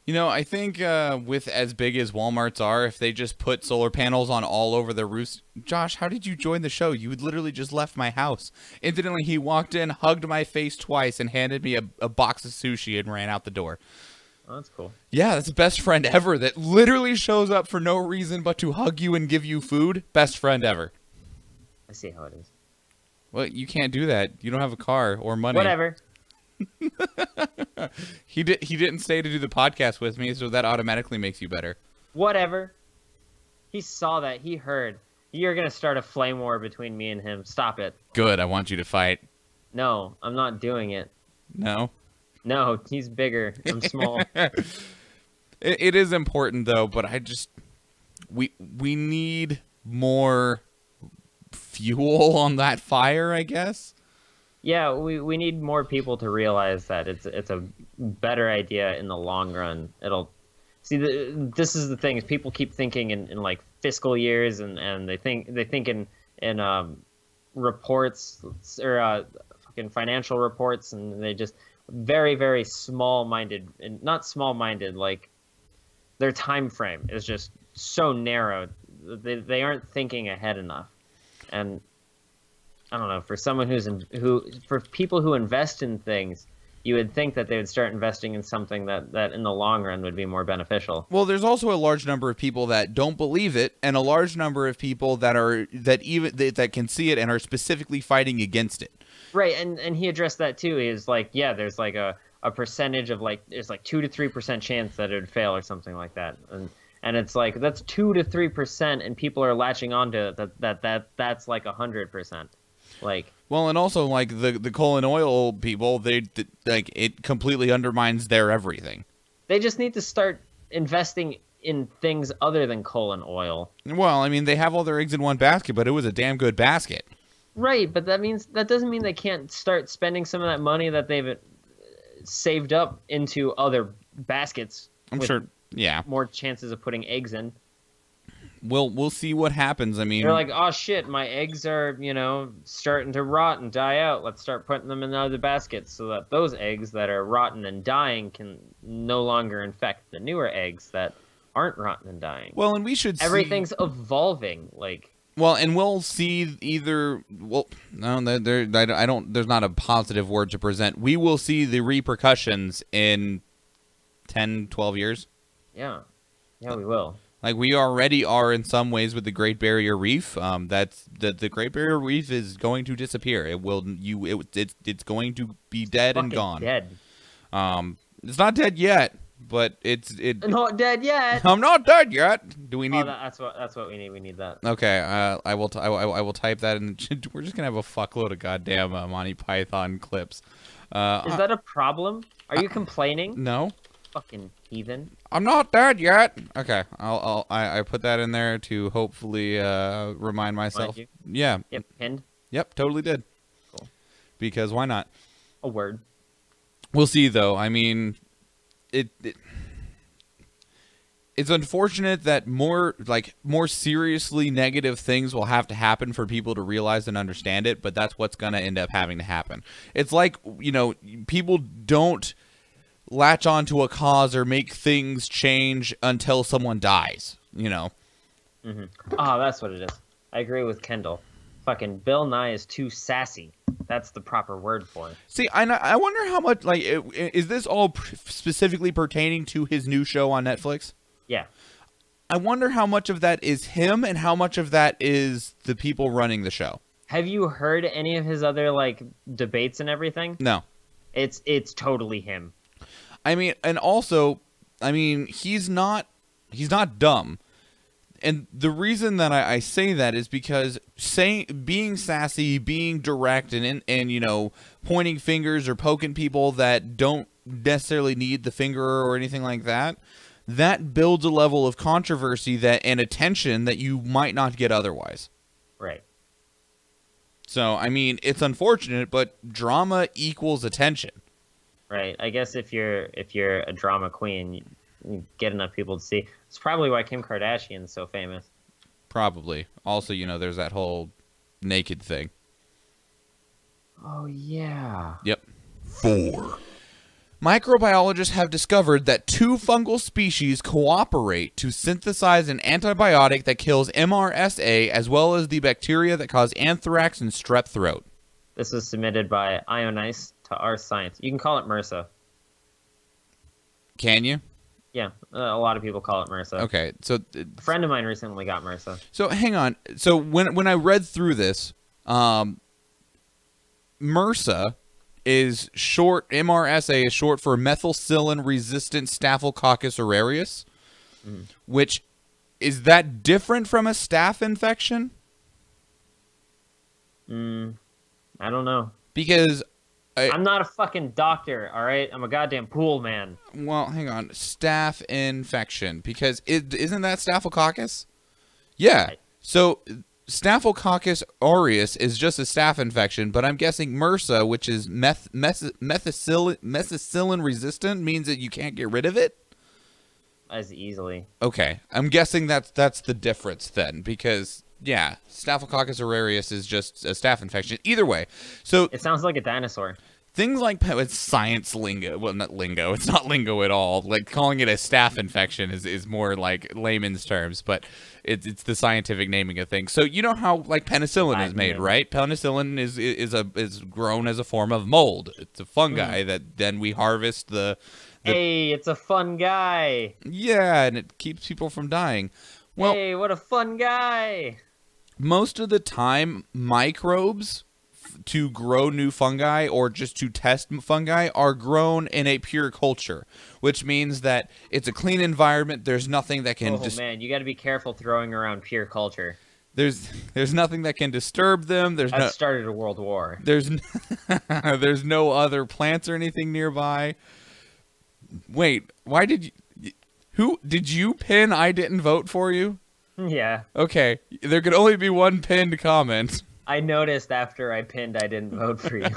You know, I think uh, with as big as Walmart's are, if they just put solar panels on all over their roofs. Josh, how did you join the show? You literally just left my house. Incidentally, he walked in, hugged my face twice, and handed me a, a box of sushi and ran out the door. oh, that's cool Yeah, that's the best friend ever that literally shows up for no reason but to hug you and give you food. Best friend ever. i see how it is Well, you can't do that. You don't have a car or money. whatever He did. He didn't stay to do the podcast with me, so that automatically makes you better. whatever he saw that he heard you're gonna start a flame war between me and him stop it Good. I want you to fight. no i'm not doing it No. no he's bigger i'm small It, it is important though, but I just we we need more fuel on that fire. I guess. Yeah, we, we need more people to realize that it's it's a better idea in the long run. It'll see the, this is the thing is people keep thinking in, in like fiscal years and, and they think they think in in um, reports or uh, fucking financial reports and they just very very small minded and not small minded like their time frame is just so narrow. They they aren't thinking ahead enough, and I don't know. For someone who's in, who for people who invest in things, you would think that they would start investing in something that that in the long run would be more beneficial. Well, there's also a large number of people that don't believe it, and a large number of people that are that even that, that can see it and are specifically fighting against it. Right, and and he addressed that too. He was like, yeah, there's like a a percentage of like there's like two to three percent chance that it would fail or something like that, and and it's like that's two to three percent, and people are latching onto it, that that that that's like a hundred percent, like. Well, and also like the the coal and oil people, they th- like it completely undermines their everything. They just need to start investing in things other than coal and oil. Well, I mean, they have all their eggs in one basket, but it was a damn good basket. Right, but that means that doesn't mean they can't start spending some of that money that they've uh, saved up into other baskets. I'm sure. Yeah, more chances of putting eggs in. we'll we'll see what happens. I mean, They're like, oh shit, my eggs are you know starting to rot and die out. Let's start putting them in other baskets so that those eggs that are rotten and dying can no longer infect the newer eggs that aren't rotten and dying. well, and we should see- Everything's evolving. Like Well, and we'll see either. Well, no, there, there, I don't. There's not a positive word to present. We will see the repercussions in 10, 12 years. Yeah, yeah, we will. Like we already are in some ways with the Great Barrier Reef. Um, that's the the Great Barrier Reef is going to disappear. It will. You. It, it's it's going to be dead and gone. Dead. Um, it's not dead yet, but it's it. Not dead yet. I'm not dead yet. Do we Oh, need? that, that's what that's what we need. We need that. Okay, uh, I will. T- I, will- I will type that in. We're just gonna have a fuckload of goddamn uh, Monty Python clips. Uh, Is that a problem? Are you complaining? no, Fucking heathen. I'm not dead yet. Okay, I'll. I'll I, I put that in there to hopefully uh, remind myself. you? Yeah. Yep, pinned. Yep. Totally did. Cool. Because why not? A word. We'll see, though. I mean, it, it it's unfortunate that more like more seriously negative things will have to happen for people to realize and understand it, but that's what's going to end up having to happen. It's like, you know, people don't latch onto a cause or make things change until someone dies, you know. Oh, that's what it is. I agree with Kendall. Fucking Bill Nye is too sassy. That's the proper word for it. See, I I wonder how much like is this all specifically pertaining to his new show on Netflix? Yeah. I wonder how much of that is him and how much of that is the people running the show. Have you heard any of his other like debates and everything? No. It's it's totally him. I mean, and also, I mean, he's not he's not dumb. And the reason that I, I say that is because saying being sassy, being direct, and and, and you know pointing fingers or poking people that don't necessarily need the finger or anything like that, that builds a level of controversy that and attention that you might not get otherwise. Right. So I mean, it's unfortunate, but drama equals attention. Right. I guess if you're if you're a drama queen, you, you get enough people to see. It's probably why Kim Kardashian's so famous. Probably. Also, you know, there's that whole naked thing. Oh yeah. Yep. 4, Microbiologists have discovered that two fungal species cooperate to synthesize an antibiotic that kills MRSA as well as the bacteria that cause anthrax and strep throat. This was submitted by Ionice to our science. You can call it MRSA. Can you? Yeah, uh, a lot of people call it MRSA. Okay. So A friend of mine recently got MRSA. so hang on. So when when I read through this, um MRSA is short MRSA is short for methicillin resistant Staphylococcus aureus, which is that different from a staph infection? Mm, I don't know. Because I'm not a fucking doctor, all right? I'm a goddamn pool man. well, hang on, staph infection because it isn't that Staphylococcus? Yeah. Right. So Staphylococcus aureus is just a staph infection, but I'm guessing MRSA, which is meth, meth methicillin methicillin resistant, means that you can't get rid of it. As easily. Okay, I'm guessing that's that's the difference then, because yeah, Staphylococcus aureus is just a staph infection. Either way, so It sounds like a dinosaur. things like it's science lingo well not lingo it's not lingo at all like calling it a staph infection is, is more like layman's terms but it's, it's the scientific naming of things so you know how like penicillin is made know. right penicillin is is a is grown as a form of mold it's a fungi mm. that then we harvest the, the Hey, it's a fun guy. yeah and it keeps people from dying well hey, what a fun guy. Most of the time microbes to grow new fungi or just to test fungi are grown in a pure culture which means that it's a clean environment there's nothing that can oh man, you got to be careful throwing around pure culture. there's there's nothing that can disturb them there's That no started a world war. there's n- there's no other plants or anything nearby wait why did you who did you pin i didn't vote for you yeah, okay there could only be one pinned comment I noticed after I pinned I didn't vote for you.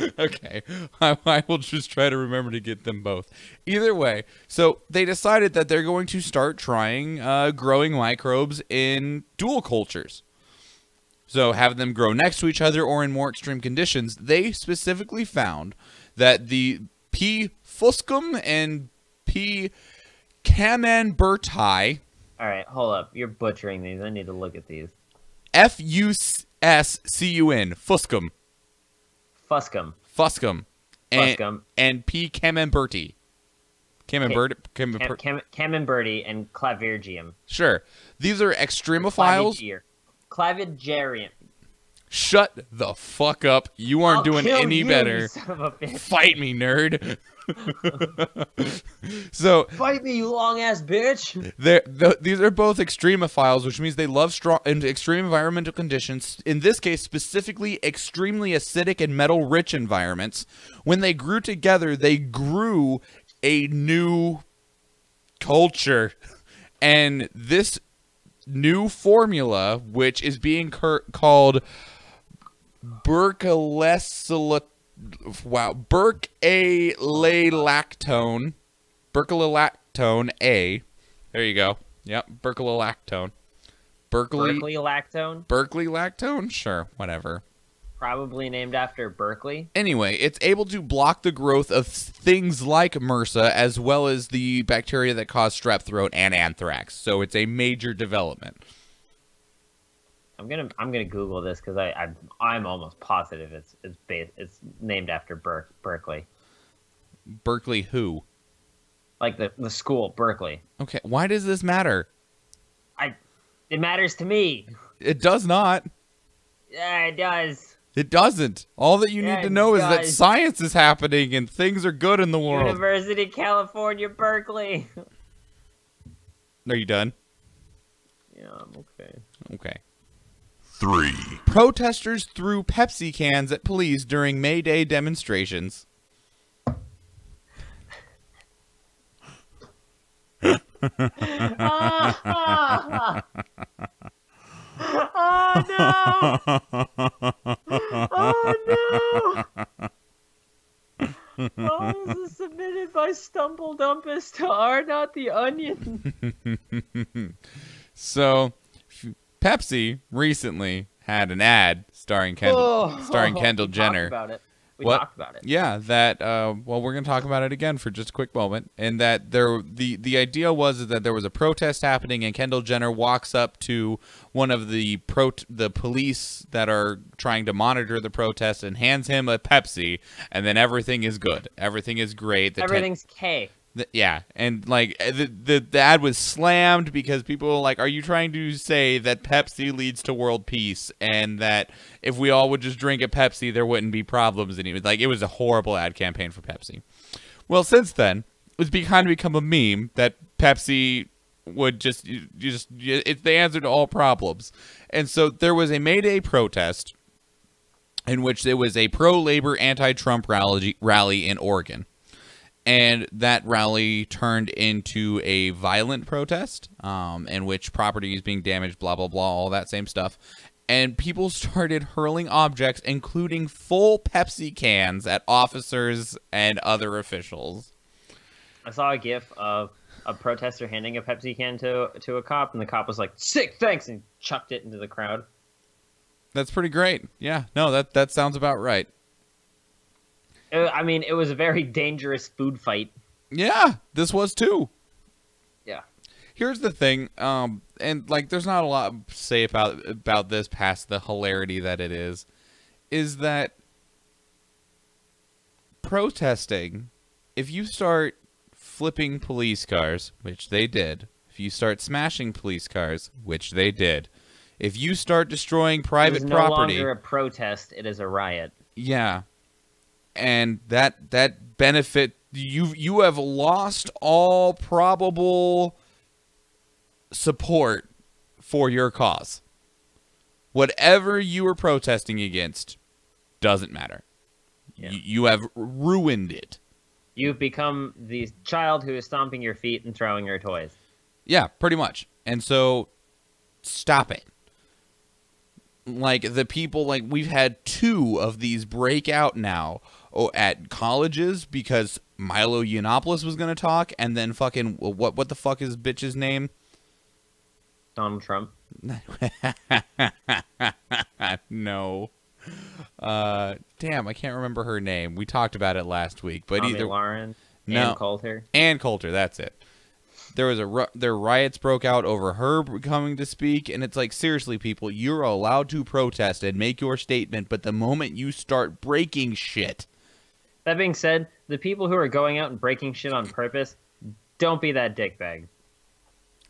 okay. I, I will just try to remember to get them both. Either way, so they decided that they're going to start trying uh, growing microbes in dual cultures. So having them grow next to each other or in more extreme conditions, they specifically found that the P. fuscum and P. camemberti All right, hold up. You're butchering these. I need to look at these. F U S C U N. Fuscum. Fuscum. Fuscum. And, Fuscum. and P. Camemberti. Camembert. Cam, Camembert. Cam, Camembert and Clavirgium. Sure. These are extremophiles. Claviger- Clavigerium. Shut the fuck up. You aren't I'll doing any better. son of a bitch. Fight me, nerd. so Fight me, you long ass bitch. they're, th- these are both extremophiles, which means they love strong and extreme environmental conditions. In this case, specifically extremely acidic and metal-rich environments. When they grew together, they grew a new culture, and this new formula, which is being cur- called Berkelesol wow, Burke A lactone, Berkelolactone A. There you go. Yep, Berkelolactone. Berkeley Berkeley lactone, Berkeley lactone? Sure, whatever. probably named after Berkeley. Anyway, it's able to block the growth of things like MRSA as well as the bacteria that cause strep throat and anthrax. So it's a major development. I'm gonna I'm gonna Google this because I I'm, I'm almost positive it's it's based, it's named after Ber- Berkeley, Berkeley who? like the the school Berkeley. Okay, why does this matter? I it matters to me. It does not. Yeah, it does. It doesn't. All that you Yeah, need to know is that science is happening and things are good in the world. University of California, Berkeley. Are you done? yeah, I'm okay. Okay. 3, Protesters threw Pepsi cans at police during May Day demonstrations. oh no! Oh no! Oh, this is submitted by Stumble Dumpus to R. Not the Onion. So, f- Pepsi recently had an ad starring Kendall, starring Kendall Oh, we Jenner. Talked about it. We What? talked about it. Yeah, that. Uh, well, we're gonna talk about it again for just a quick moment, and that there the the idea was is that there was a protest happening, and Kendall Jenner walks up to one of the pro the police that are trying to monitor the protest and hands him a Pepsi, and then everything is good, everything is great. The Everything's K. yeah, and like eh, the, the the ad was slammed because people were like, "Are you trying to say that Pepsi leads to world peace and that if we all would just drink a Pepsi, there wouldn't be problems?" Was like it was a horrible ad campaign for Pepsi. Well, since then, it's kind of become a meme that Pepsi would just just it's the answer to all problems. And so there was a May Day protest in which there was a pro-labor, anti-Trump rally rally in Oregon and that rally turned into a violent protest um, in which property is being damaged blah blah blah all that same stuff. And people started hurling objects including full pepsi cans at officers and other officials. I saw a GIF of a protester handing a Pepsi can to to a cop, and the cop was like, "Sick, thanks," and chucked it into the crowd. that's pretty great. Yeah. No that that sounds about right I mean, it was a very dangerous food fight. yeah this was too Yeah. here's the thing um and like there's not a lot to say about about this past the hilarity that it is is that protesting if you start flipping police cars which they did if you start smashing police cars which they did if you start destroying It private was no property longer a protest; it is a riot. yeah. And that that benefit you you have lost all probable support for your cause. Whatever you were protesting against doesn't matter. Yeah. You, you have ruined it. You've become the child who is stomping your feet and throwing your toys. Yeah, pretty much. And so stop it. Like the people like we've had two of these break out now oh, at colleges because Milo Yiannopoulos was going to talk and then fucking what what the fuck is bitch's name? Donald Trump. no. Uh damn, I can't remember her name. We talked about it last week, but Tomi either Lahren. No. Ann Coulter. Ann Coulter, that's it. There was a there riots broke out over her coming to speak, and it's like seriously, people, you're allowed to protest and make your statement, but the moment you start breaking shit, That being said, the people who are going out and breaking shit on purpose, don't be that dickbag.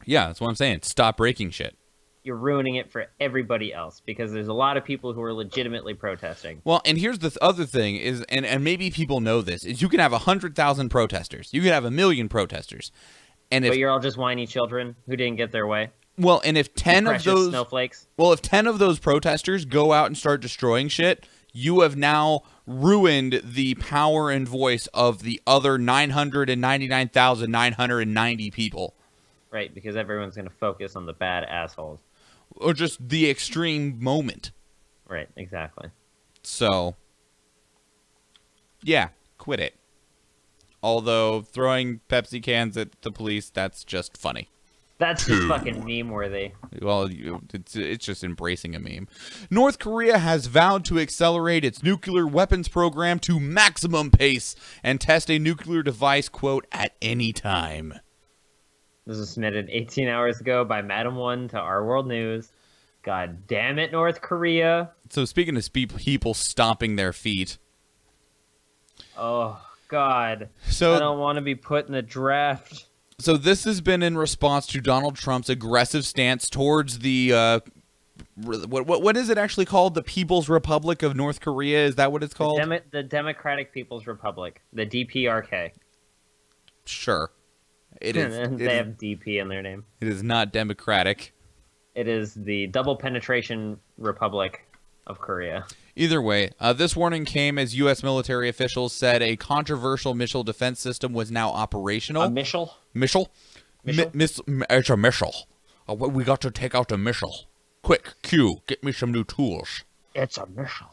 yeah, that's what I'm saying. Stop breaking shit. You're ruining it for everybody else because there's a lot of people who are legitimately protesting. Well, and here's the th- other thing is, and, and maybe people know this, is you can have a hundred thousand protesters, you can have a million protesters, and if But you're all just whiny children who didn't get their way. well, and if ten of those snowflakes. Well, if 10 of those protesters go out and start destroying shit, you have now ruined the power and voice of the other 999,990 people. Right, because everyone's going to focus on the bad assholes. Or just the extreme moment. Right, exactly. So, yeah, quit it. Although throwing Pepsi cans at the police, that's just funny. That's just fucking meme worthy. Well, you, it's it's just embracing a meme. North Korea has vowed to accelerate its nuclear weapons program to maximum pace and test a nuclear device quote at any time. This was submitted 18 hours ago by Madam One to Our World News. God damn it, North Korea. So speaking of people stomping their feet, Oh, God. So, I don't want to be put in the draft. So this has been in response to Donald Trump's aggressive stance towards the uh, what what what is it actually called? The People's Republic of North Korea? Is that what it's The, called? Demo- the Democratic People's Republic, the DPRK. sure. It is. And it they is- have DP in their name. it is not democratic. It is the Double Penetration Republic of Korea. Either way, uh, this warning came as U.S. military officials said a controversial missile defense system was now operational. A missile? Missile? Mi- Missile? miss- it's a missile. Uh, we got to take out a missile. Quick, Q, get me some new tools. It's a missile.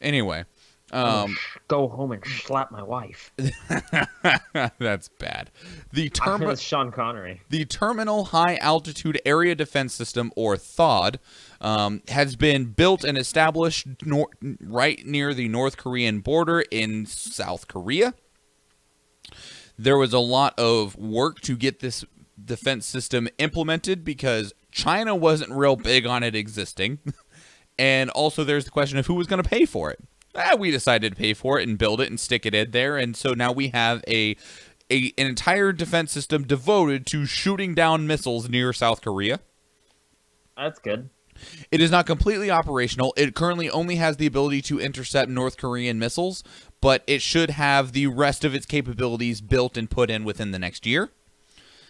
Anyway, um, Go home and slap my wife. that's bad. The term. Sean Connery. The Terminal High Altitude Area Defense System, or THAAD, um, has been built and established nor- right near the North Korean border in South Korea. There was a lot of work to get this defense system implemented because China wasn't real big on it existing. and also, there's the question of who was going to pay for it. Ah, we decided to pay for it and build it and stick it in there, and so now we have a, a an entire defense system devoted to shooting down missiles near South Korea. That's good. It is not completely operational. It currently only has the ability to intercept North Korean missiles, but it should have the rest of its capabilities built and put in within the next year.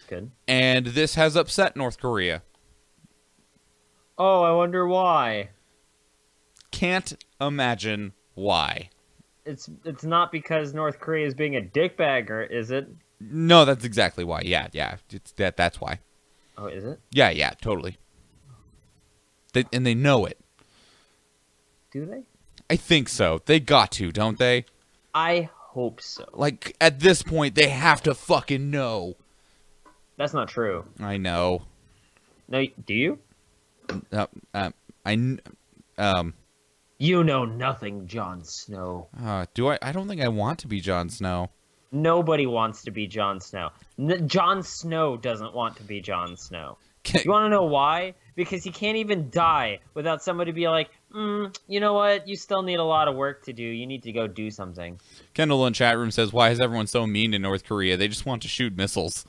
Good. And this has upset North Korea. Oh, I wonder why. Can't imagine why. It's it's not because North Korea is being a dickbagger, is it? No, that's exactly why. Yeah, yeah. It's that that's why. Oh, is it? Yeah, yeah, totally. They, and they know it. Do they? I think so. They got to, don't they? I hope so. Like at this point, they have to fucking know. That's not true. I know. No, do you? Uh, uh, I um. You know nothing, Jon Snow. Uh, do I? I don't think I want to be Jon Snow. Nobody wants to be Jon Snow. N- Jon Snow doesn't want to be Jon Snow. You want to know why? Because he can't even die without somebody be like, mm, you know what? You still need a lot of work to do. You need to go do something. Kendall in chat room says, "Why is everyone so mean to North Korea? They just want to shoot missiles."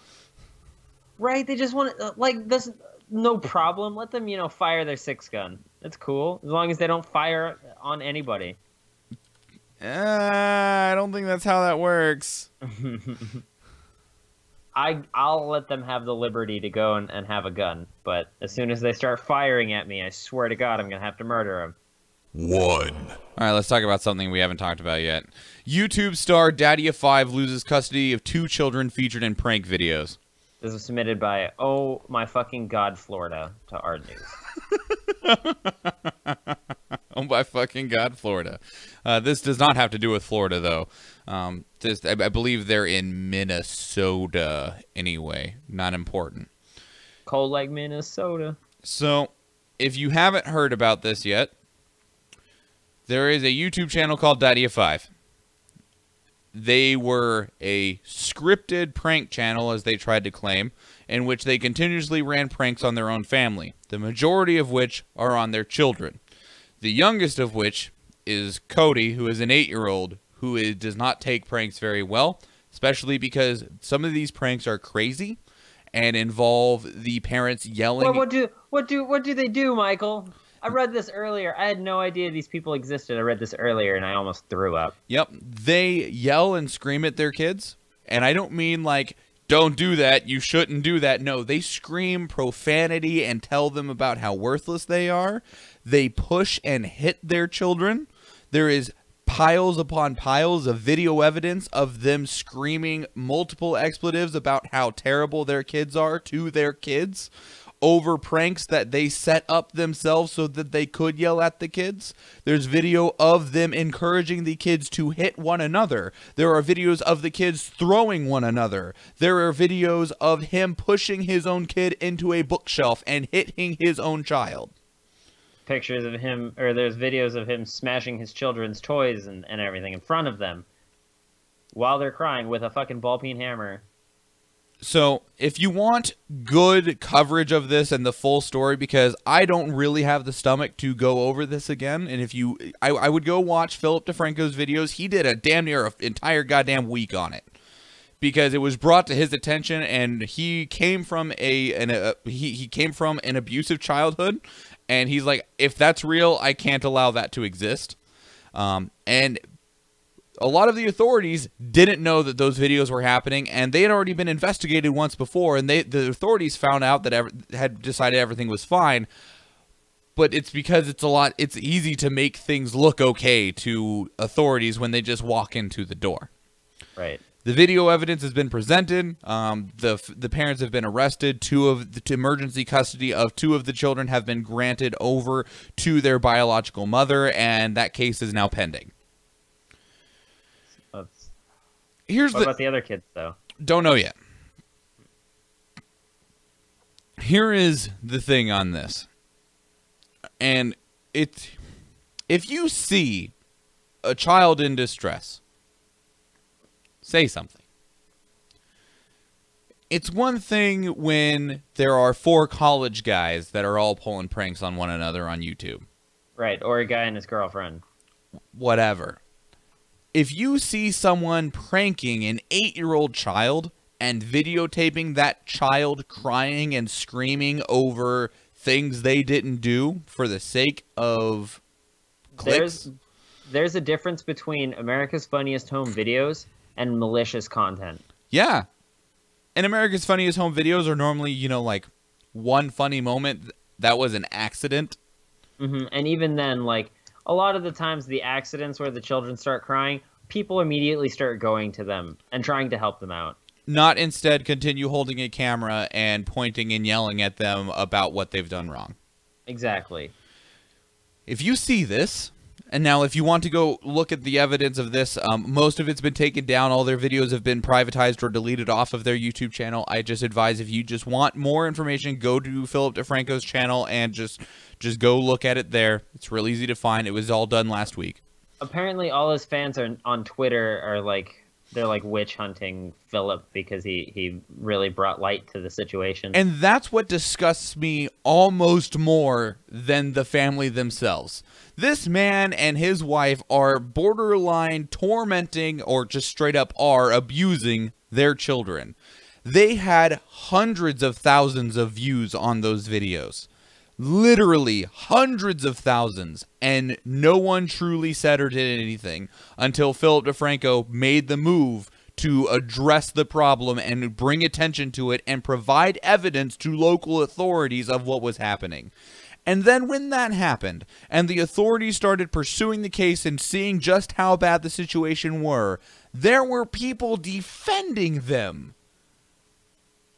Right? They just want to, like, this, no problem. Let them, you know, fire their six gun. That's cool. As long as they don't fire on anybody. Uh, I don't think that's how that works. I, I'll let them have the liberty to go and, and have a gun. But as soon as they start firing at me, I swear to God, I'm going to have to murder them. One. All right, let's talk about something we haven't talked about yet. YouTube star Daddy of Five loses custody of two children featured in prank videos. This was submitted by Oh My Fucking God, Florida to our news. Oh my fucking god, Florida! Uh, this does not have to do with Florida though. Um, this, I, I believe they're in Minnesota anyway. Not important. Cold like Minnesota. So, if you haven't heard about this yet, there is a YouTube channel called Daddy of Five. they were a scripted prank channel, as they tried to claim, in which they continuously ran pranks on their own family, the majority of which are on their children. The youngest of which is Cody, who is an eight year old who is, does not take pranks very well, especially because some of these pranks are crazy and involve the parents yelling. What, what do what do what do they do, Michael? I read this earlier. I had no idea these people existed. I read this earlier and I almost threw up. Yep. They yell and scream at their kids. And I don't mean like, don't do that, you shouldn't do that. No, they scream profanity and tell them about how worthless they are. They push and hit their children. There is piles upon piles of video evidence of them screaming multiple expletives about how terrible their kids are to their kids over pranks that they set up themselves so that they could yell at the kids. There's video of them encouraging the kids to hit one another. There are videos of the kids throwing one another. There are videos of him pushing his own kid into a bookshelf and hitting his own child. Pictures of him, or there's videos of him smashing his children's toys and, and everything in front of them while they're crying with a fucking ball peen hammer. So, if you want good coverage of this and the full story, because I don't really have the stomach to go over this again, and if you, I, I would go watch Philip DeFranco's videos. He did a damn near an entire goddamn week on it because it was brought to his attention, and he came from a, an, a he he came from an abusive childhood, and he's like, if that's real, I can't allow that to exist. Um, and a lot of the authorities didn't know that those videos were happening and they had already been investigated once before and they the authorities found out that ever, had decided everything was fine but it's because it's a lot it's easy to make things look okay to authorities when they just walk into the door Right. The video evidence has been presented. Um, the the parents have been arrested. Two of the emergency custody of two of the children have been granted over to their biological mother, and that case is now pending. That's, Here's what the about the other kids though? don't know yet. Here is the thing on this. And it if you see a child in distress, say something. It's one thing when there are four college guys that are all pulling pranks on one another on YouTube. Right, or a guy and his girlfriend. whatever. If you see someone pranking an eight year old child and videotaping that child crying and screaming over things they didn't do for the sake of clicks, There's there's a difference between America's Funniest Home Videos and malicious content. yeah. And America's Funniest Home Videos are normally, you know, like one funny moment that was an accident. hmm And even then, like a lot of the times, the accidents where the children start crying, people immediately start going to them and trying to help them out. Not instead continue holding a camera and pointing and yelling at them about what they've done wrong. Exactly. if you see this and now if you want to go look at the evidence of this um, most of it's been taken down. All their videos have been privatized or deleted off of their youtube channel. I just advise if you just want more information go to philip defranco's channel and just just go look at it there. It's real easy to find. It was all done last week. Apparently, all his fans are on Twitter are like they're like witch hunting Philip because he he really brought light to the situation. And that's what disgusts me almost more than the family themselves. This man and his wife are borderline tormenting or just straight up are abusing their children. They had hundreds of thousands of views on those videos. Literally hundreds of thousands, and no one truly said or did anything until Philip DeFranco made the move to address the problem and bring attention to it and provide evidence to local authorities of what was happening. And then when that happened and the authorities started pursuing the case and seeing just how bad the situation were, there were people defending them.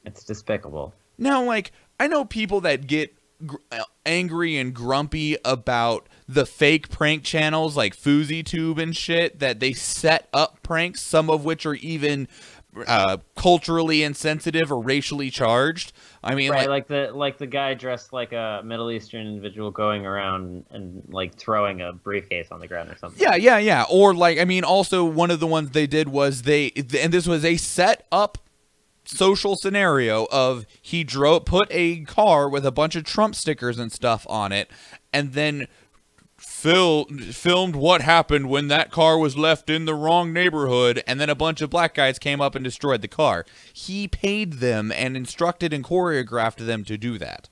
it's despicable. Now, like, I know people that get gr- uh, angry and grumpy about the fake prank channels like FouseyTUBE and shit that they set up pranks, some of which are even uh, culturally insensitive or racially charged. I mean, right, like, like the like the guy dressed like a Middle Eastern individual going around and like throwing a briefcase on the ground or something. yeah, yeah, yeah. Or like, I mean, also one of the ones they did was they, and this was a set up social scenario of he drove put a car with a bunch of Trump stickers and stuff on it, and then fil- filmed what happened when that car was left in the wrong neighborhood, and then a bunch of black guys came up and destroyed the car. He paid them and instructed and choreographed them to do that.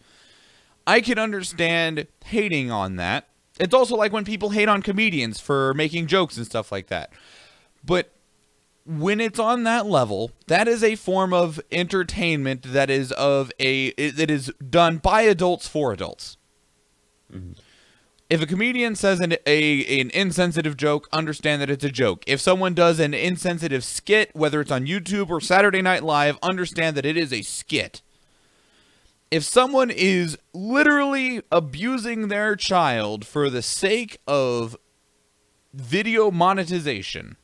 I can understand hating on that. It's also like when people hate on comedians for making jokes and stuff like that. But when it's on that level, that is a form of entertainment that is of a that is done by adults for adults. Mm-hmm. If a comedian says an a an insensitive joke, understand that it's a joke. If someone does an insensitive skit, whether it's on YouTube or Saturday Night Live, understand that it is a skit. If someone is literally abusing their child for the sake of video monetization,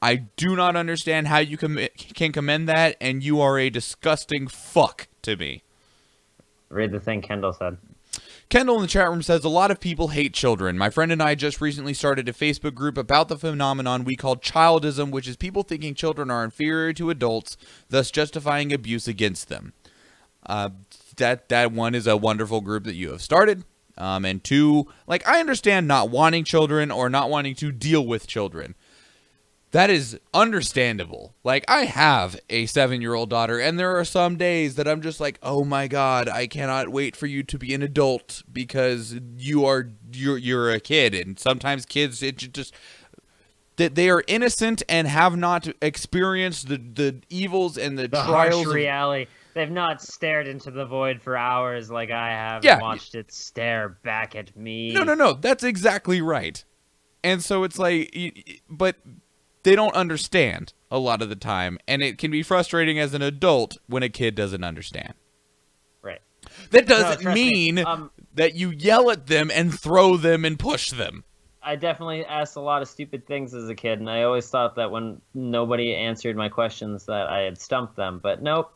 I do not understand how you com- can commend that, and you are a disgusting fuck to me. Read the thing Kendall said. Kendall in the chat room says a lot of people hate children. My friend and I just recently started a Facebook group about the phenomenon we call childism, which is people thinking children are inferior to adults, thus justifying abuse against them. Uh, that that one is a wonderful group that you have started. Um, and two, like I understand not wanting children or not wanting to deal with children. That is understandable. Like I have a 7-year-old daughter and there are some days that I'm just like, "Oh my god, I cannot wait for you to be an adult because you are you're you're a kid." And sometimes kids it just that they are innocent and have not experienced the the evils and the, The trials harsh of- reality. They've not stared into the void for hours like I have Yeah. watched it stare back at me. No, no, no. That's exactly right. And so it's like, but they don't understand a lot of the time, and it can be frustrating as an adult when a kid doesn't understand. Right. That doesn't me. mean Um, that you yell at them and throw them and push them. I definitely asked a lot of stupid things as a kid, and I always thought that when nobody answered my questions that I had stumped them. But nope,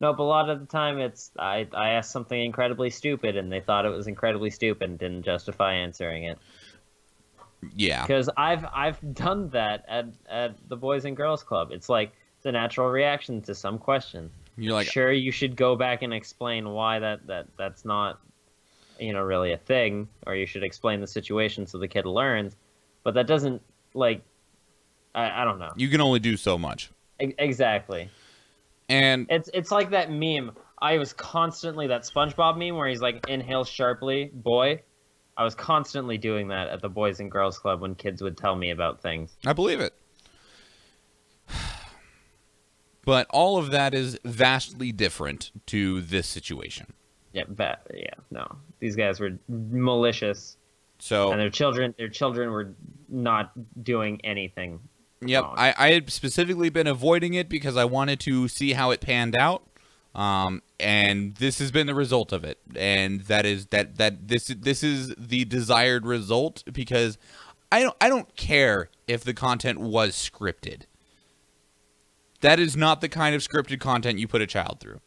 nope. A lot of the time, it's I I asked something incredibly stupid, and they thought it was incredibly stupid and didn't justify answering it. Yeah. Because I've I've done that at at the Boys and Girls Club. It's like it's a natural reaction to some question. You're like, sure, you should go back and explain why that that that's not, you know, really a thing, or you should explain the situation so the kid learns. But that doesn't like, I, I don't know you can only do so much. E- exactly. And It's it's like that meme. I was constantly that SpongeBob meme where he's like inhale sharply, boy. I was constantly doing that at the Boys and Girls Club when kids would tell me about things. I believe it. But all of that is vastly different to this situation. Yeah, but yeah, no. These guys were malicious, So and their children, their children were not doing anything. Yep. I, I had specifically been avoiding it because I wanted to see how it panned out, um, and this has been the result of it, and that is that that this this is the desired result because I don't I don't care if the content was scripted. That is not the kind of scripted content you put a child through.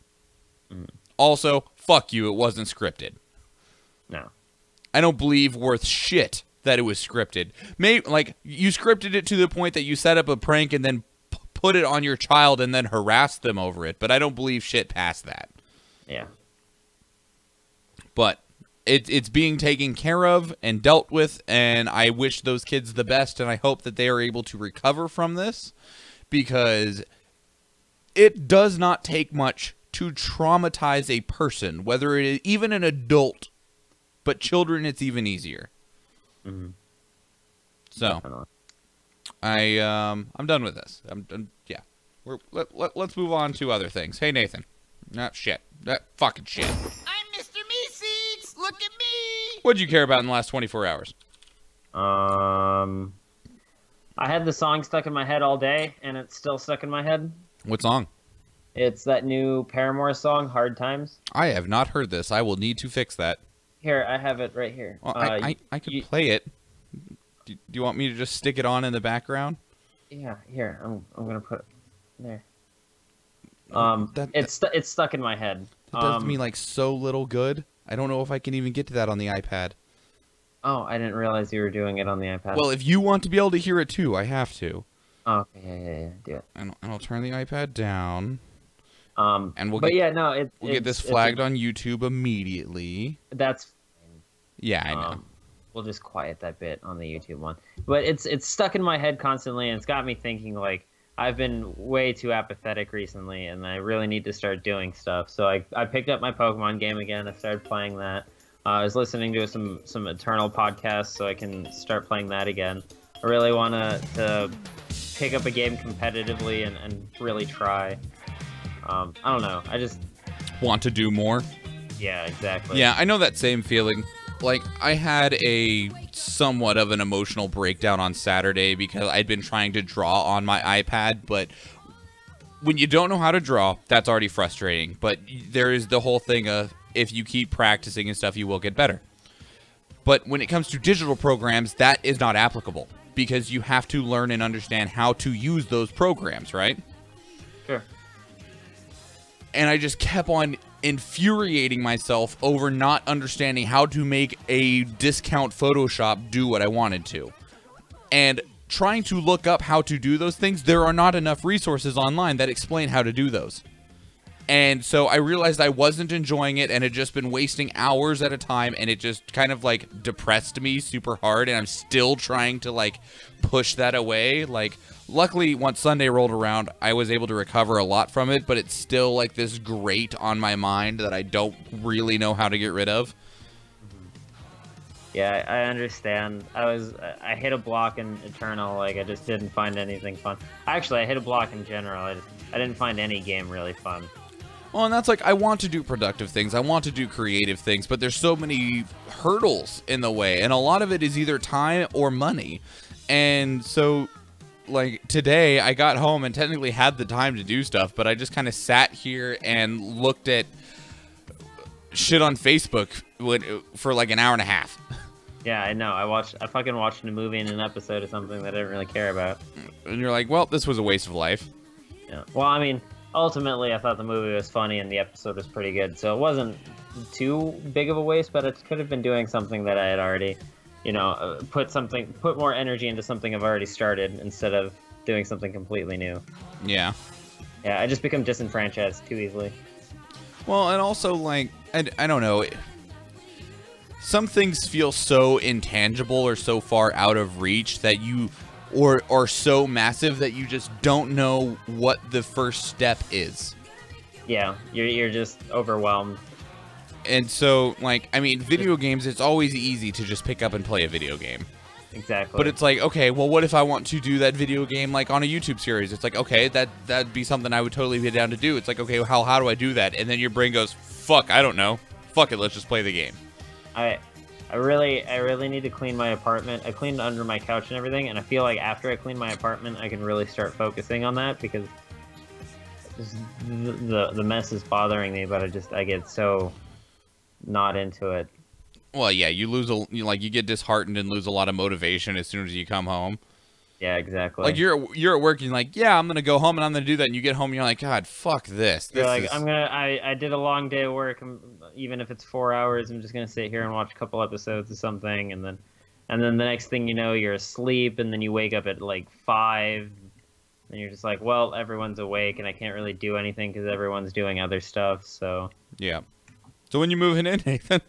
Also, fuck you, it wasn't scripted. No. I don't believe worth shit that it was scripted. Maybe like you scripted it to the point that you set up a prank and then put it on your child and then harass them over it. But I don't believe shit past that. Yeah. But it, it's being taken care of and dealt with, and I wish those kids the best, and I hope that they are able to recover from this because it does not take much to traumatize a person, whether it is even an adult, but children, it's even easier. Mhm. So. I um I'm done with this. I'm done. Yeah, we're let, let let's move on to other things. Hey Nathan, not shit. That fucking shit. I'm Mr. Meeseeks. Look at me. What'd you care about in the last 24 hours? Um, I had the song stuck in my head all day, and it's still stuck in my head. What song? It's that new Paramore song, "Hard Times." I have not heard this. I will need to fix that. Here, I have it right here. Well, Uh, I, I, I could you- play it. Do, do you want me to just stick it on in the background? Yeah, here. I'm I'm gonna put it there. Um, That- it's stu- it's stuck in my head. It does Um, me like so little good. I don't know if I can even get to that on the iPad. Oh, I didn't realize you were doing it on the iPad. Well, if you want to be able to hear it too, I have to. oh, okay, yeah, yeah, yeah, do it. And, and I'll turn the iPad down. Um, And we'll but get- yeah, no, it, We'll get it's- this it's- flagged on YouTube immediately. That's Yeah, I know. Um, we'll just quiet that bit on the YouTube one. But it's it's stuck in my head constantly, and it's got me thinking like I've been way too apathetic recently, and I really need to start doing stuff. So I I picked up my Pokemon game again. I started playing that. Uh, I was listening to some some Eternal podcasts, so I can start playing that again. I really want to to pick up a game competitively and, and really try. Um, I don't know. I just Want to do more? yeah, exactly. Yeah, I know that same feeling. Like, I had a somewhat of an emotional breakdown on Saturday because I'd been trying to draw on my iPad, but when you don't know how to draw, that's already frustrating. But there is the whole thing of if you keep practicing and stuff, you will get better. But when it comes to digital programs, that is not applicable because you have to learn and understand how to use those programs, right? Sure. And I just kept on infuriating myself over not understanding how to make a discount Photoshop do what I wanted to. And trying to look up how to do those things, there are not enough resources online that explain how to do those. And so I realized I wasn't enjoying it and had just been wasting hours at a time and it just kind of like depressed me super hard and I'm still trying to like push that away. Like luckily once Sunday rolled around, I was able to recover a lot from it, but it's still like this grate on my mind that I don't really know how to get rid of. Yeah, I understand. I was I hit a block in Eternal, like I just didn't find anything fun. Actually, I hit a block in general. I, I didn't find any game really fun. Well, and that's like I want to do productive things. I want to do creative things, but there's so many hurdles in the way, and a lot of it is either time or money. And so like today I got home and technically had the time to do stuff, but I just kind of sat here and looked at shit on Facebook for like an hour and a half. Yeah, I know. I watched. I fucking watched a movie and an episode of something that I didn't really care about. And you're like, well, this was a waste of life. Yeah. Well, I mean, ultimately, I thought the movie was funny and the episode was pretty good, so it wasn't too big of a waste. But it could have been doing something that I had already, you know, uh, put something, put more energy into something I've already started instead of doing something completely new. Yeah. Yeah, I just become disenfranchised too easily. Well, and also like I, I don't know. Some things feel so intangible or so far out of reach that you or are so massive that you just don't know what the first step is. Yeah, you're you're just overwhelmed. And so like I mean, video games it's always easy to just pick up and play a video game. Exactly. But it's like, okay, well what if I want to do that video game like on a YouTube series? It's like, okay, that that'd be something I would totally be down to do. It's like, okay, how how do I do that? And then your brain goes, "Fuck, I don't know. Fuck it, let's just play the game." I I really I really need to clean my apartment. I cleaned under my couch and everything, and I feel like after I clean my apartment, I can really start focusing on that because the the, the mess is bothering me. But I just I get so not into it. Well, yeah, you lose a you, like you get disheartened and lose a lot of motivation as soon as you come home. Yeah, exactly. Like you're you're at work and you're like, yeah, I'm gonna go home and I'm gonna do that, and you get home and you're like, God, fuck this. This You're like is... I'm gonna I I did a long day of work. I'm, even if it's four hours, I'm just gonna sit here and watch a couple episodes of something, and then and then the next thing you know, you're asleep, and then you wake up at like five. And you're just like, well, everyone's awake, and I can't really do anything because everyone's doing other stuff. So, yeah. So when you moving in, Nathan?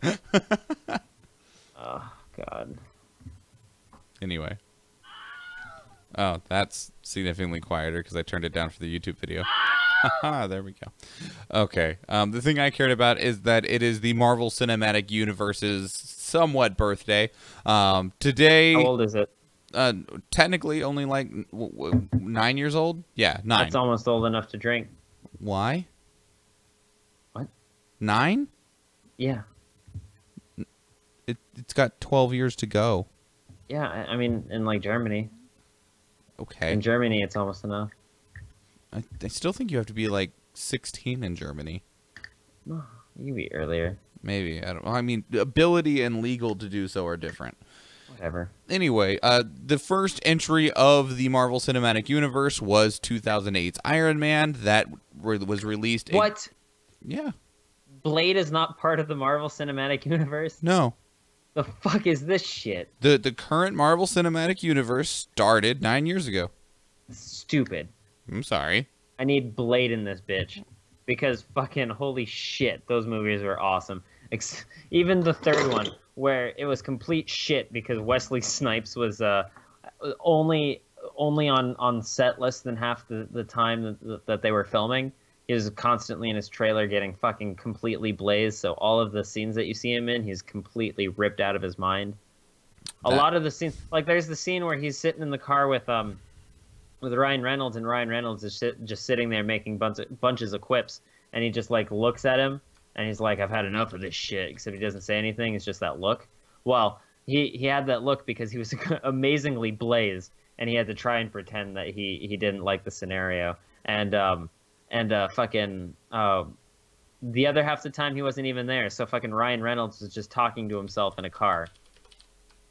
oh god, anyway. Oh, that's significantly quieter because I turned it down for the YouTube video. There we go. Okay. Um, the thing I cared about is that it is the Marvel Cinematic Universe's somewhat birthday. Um, today, how old is it? uh, technically only like w- w- nine years old. Yeah, nine. That's almost old enough to drink. Why? What? Nine? Yeah, It, it's got twelve years to go. yeah. I, I mean, in like Germany, Okay. in Germany, it's almost enough. I, I still think you have to be like sixteen in Germany. You can be earlier. Maybe I don't. I mean, ability and legal to do so are different. Whatever. Anyway, uh, the first entry of the Marvel Cinematic Universe was 2008's Iron Man. That re- was released. What? yeah. Blade is not part of the Marvel Cinematic Universe? No. The fuck is this shit? The the current Marvel Cinematic Universe started nine years ago. Stupid. I'm sorry. I need Blade in this bitch. Because fucking holy shit, those movies were awesome. Ex- even the third one, where it was complete shit because Wesley Snipes was uh, only only on, on set less than half the, the time that, that they were filming. He was constantly in his trailer getting fucking completely blazed. So all of the scenes that you see him in, he's completely ripped out of his mind. A lot of the scenes, like there's the scene where he's sitting in the car with um with Ryan Reynolds, and Ryan Reynolds is sit, just sitting there making bunch, bunches of quips, and he just like looks at him, and he's like, "I've had enough of this shit." Except he doesn't say anything. It's just that look. Well, he he had that look because he was amazingly blazed, and he had to try and pretend that he he didn't like the scenario, and um and uh fucking uh the other half of the time he wasn't even there. So fucking Ryan Reynolds was just talking to himself in a car,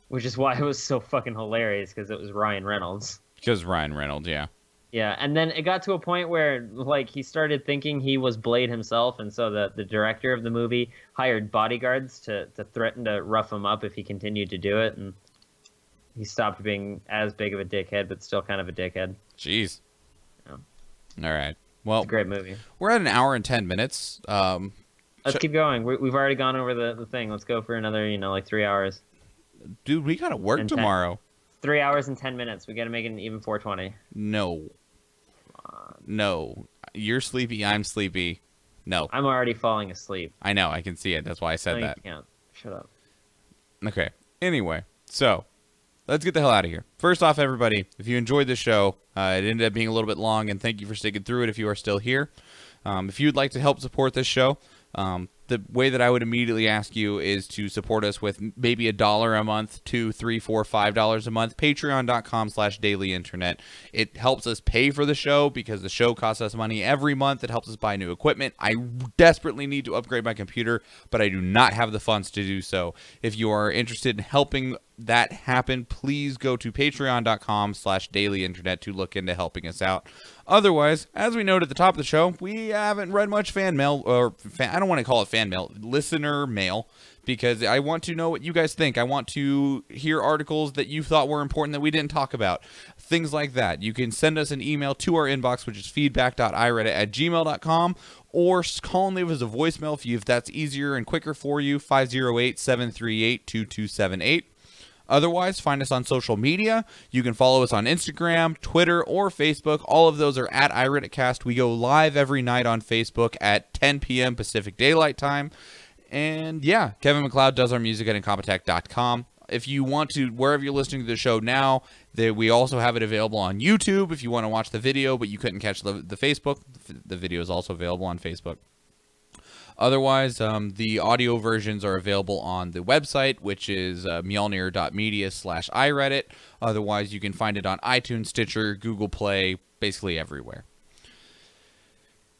which is why it was so fucking hilarious because it was Ryan Reynolds. Because Ryan Reynolds, yeah. Yeah, and then it got to a point where like he started thinking he was Blade himself, and so the the director of the movie hired bodyguards to to threaten to rough him up if he continued to do it, and he stopped being as big of a dickhead, but still kind of a dickhead. Jeez. Yeah. All right. Well, It's a great movie. we're at an hour and ten minutes. Um, Let's keep going. We, we've already gone over the, the thing. Let's go for another, you know, like three hours. dude, we gotta work And ten. tomorrow. Three hours and ten minutes. We got to make it an even 420. No. No. You're sleepy. I'm sleepy. No. I'm already falling asleep. I know. I can see it. That's why I said No, that. you can't. Shut up. Okay. Anyway, so let's get the hell out of here. First off, everybody, if you enjoyed the show, uh, it ended up being a little bit long, and thank you for sticking through it if you are still here. Um, if you'd like to help support this show, um, the way that I would immediately ask you is to support us with maybe a dollar a month, two, three, four, five dollars a month. Patreon.com slash daily internet. It helps us pay for the show because the show costs us money every month. It helps us buy new equipment. I desperately need to upgrade my computer, but I do not have the funds to do so. If you are interested in helping that happen, please go to patreon.com slash daily internet to look into helping us out. Otherwise, as we noted at the top of the show, we haven't read much fan mail, or fan, I don't want to call it fan mail, listener mail, because I want to know what you guys think. I want to hear articles that you thought were important that we didn't talk about. Things like that. You can send us an email to our inbox, which is feedback.ireadit at gmail.com, or call and leave us a voicemail if, you, if that's easier and quicker for you, 508 738 2278. Otherwise, find us on social media. You can follow us on Instagram, Twitter, or Facebook. All of those are at iReaditCast. We go live every night on Facebook at 10 p.m. Pacific Daylight Time. And yeah, Kevin MacLeod does our music at incompetech.com. If you want to, wherever you're listening to the show now, there, we also have it available on YouTube if you want to watch the video, but you couldn't catch the, the Facebook. The video is also available on Facebook. Otherwise, um, the audio versions are available on the website, which is uh, mjolnir.media slash iReadit. Otherwise, you can find it on iTunes, Stitcher, Google Play, basically everywhere.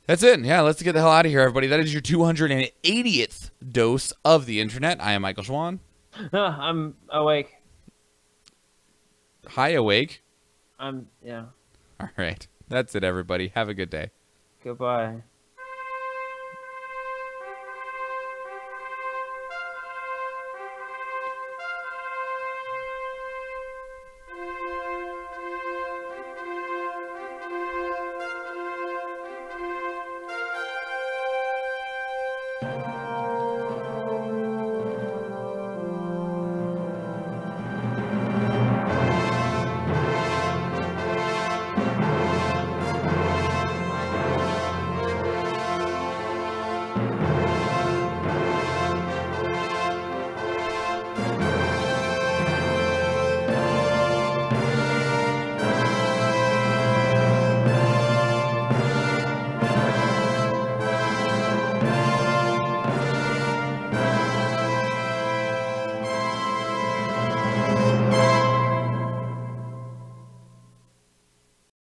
That's it. Yeah, let's get the hell out of here, everybody. That is your 280th dose of the internet. I am Michael Schwahn. I'm awake. Hi, awake. I'm, yeah. All right. That's it, everybody. Have a good day. Goodbye.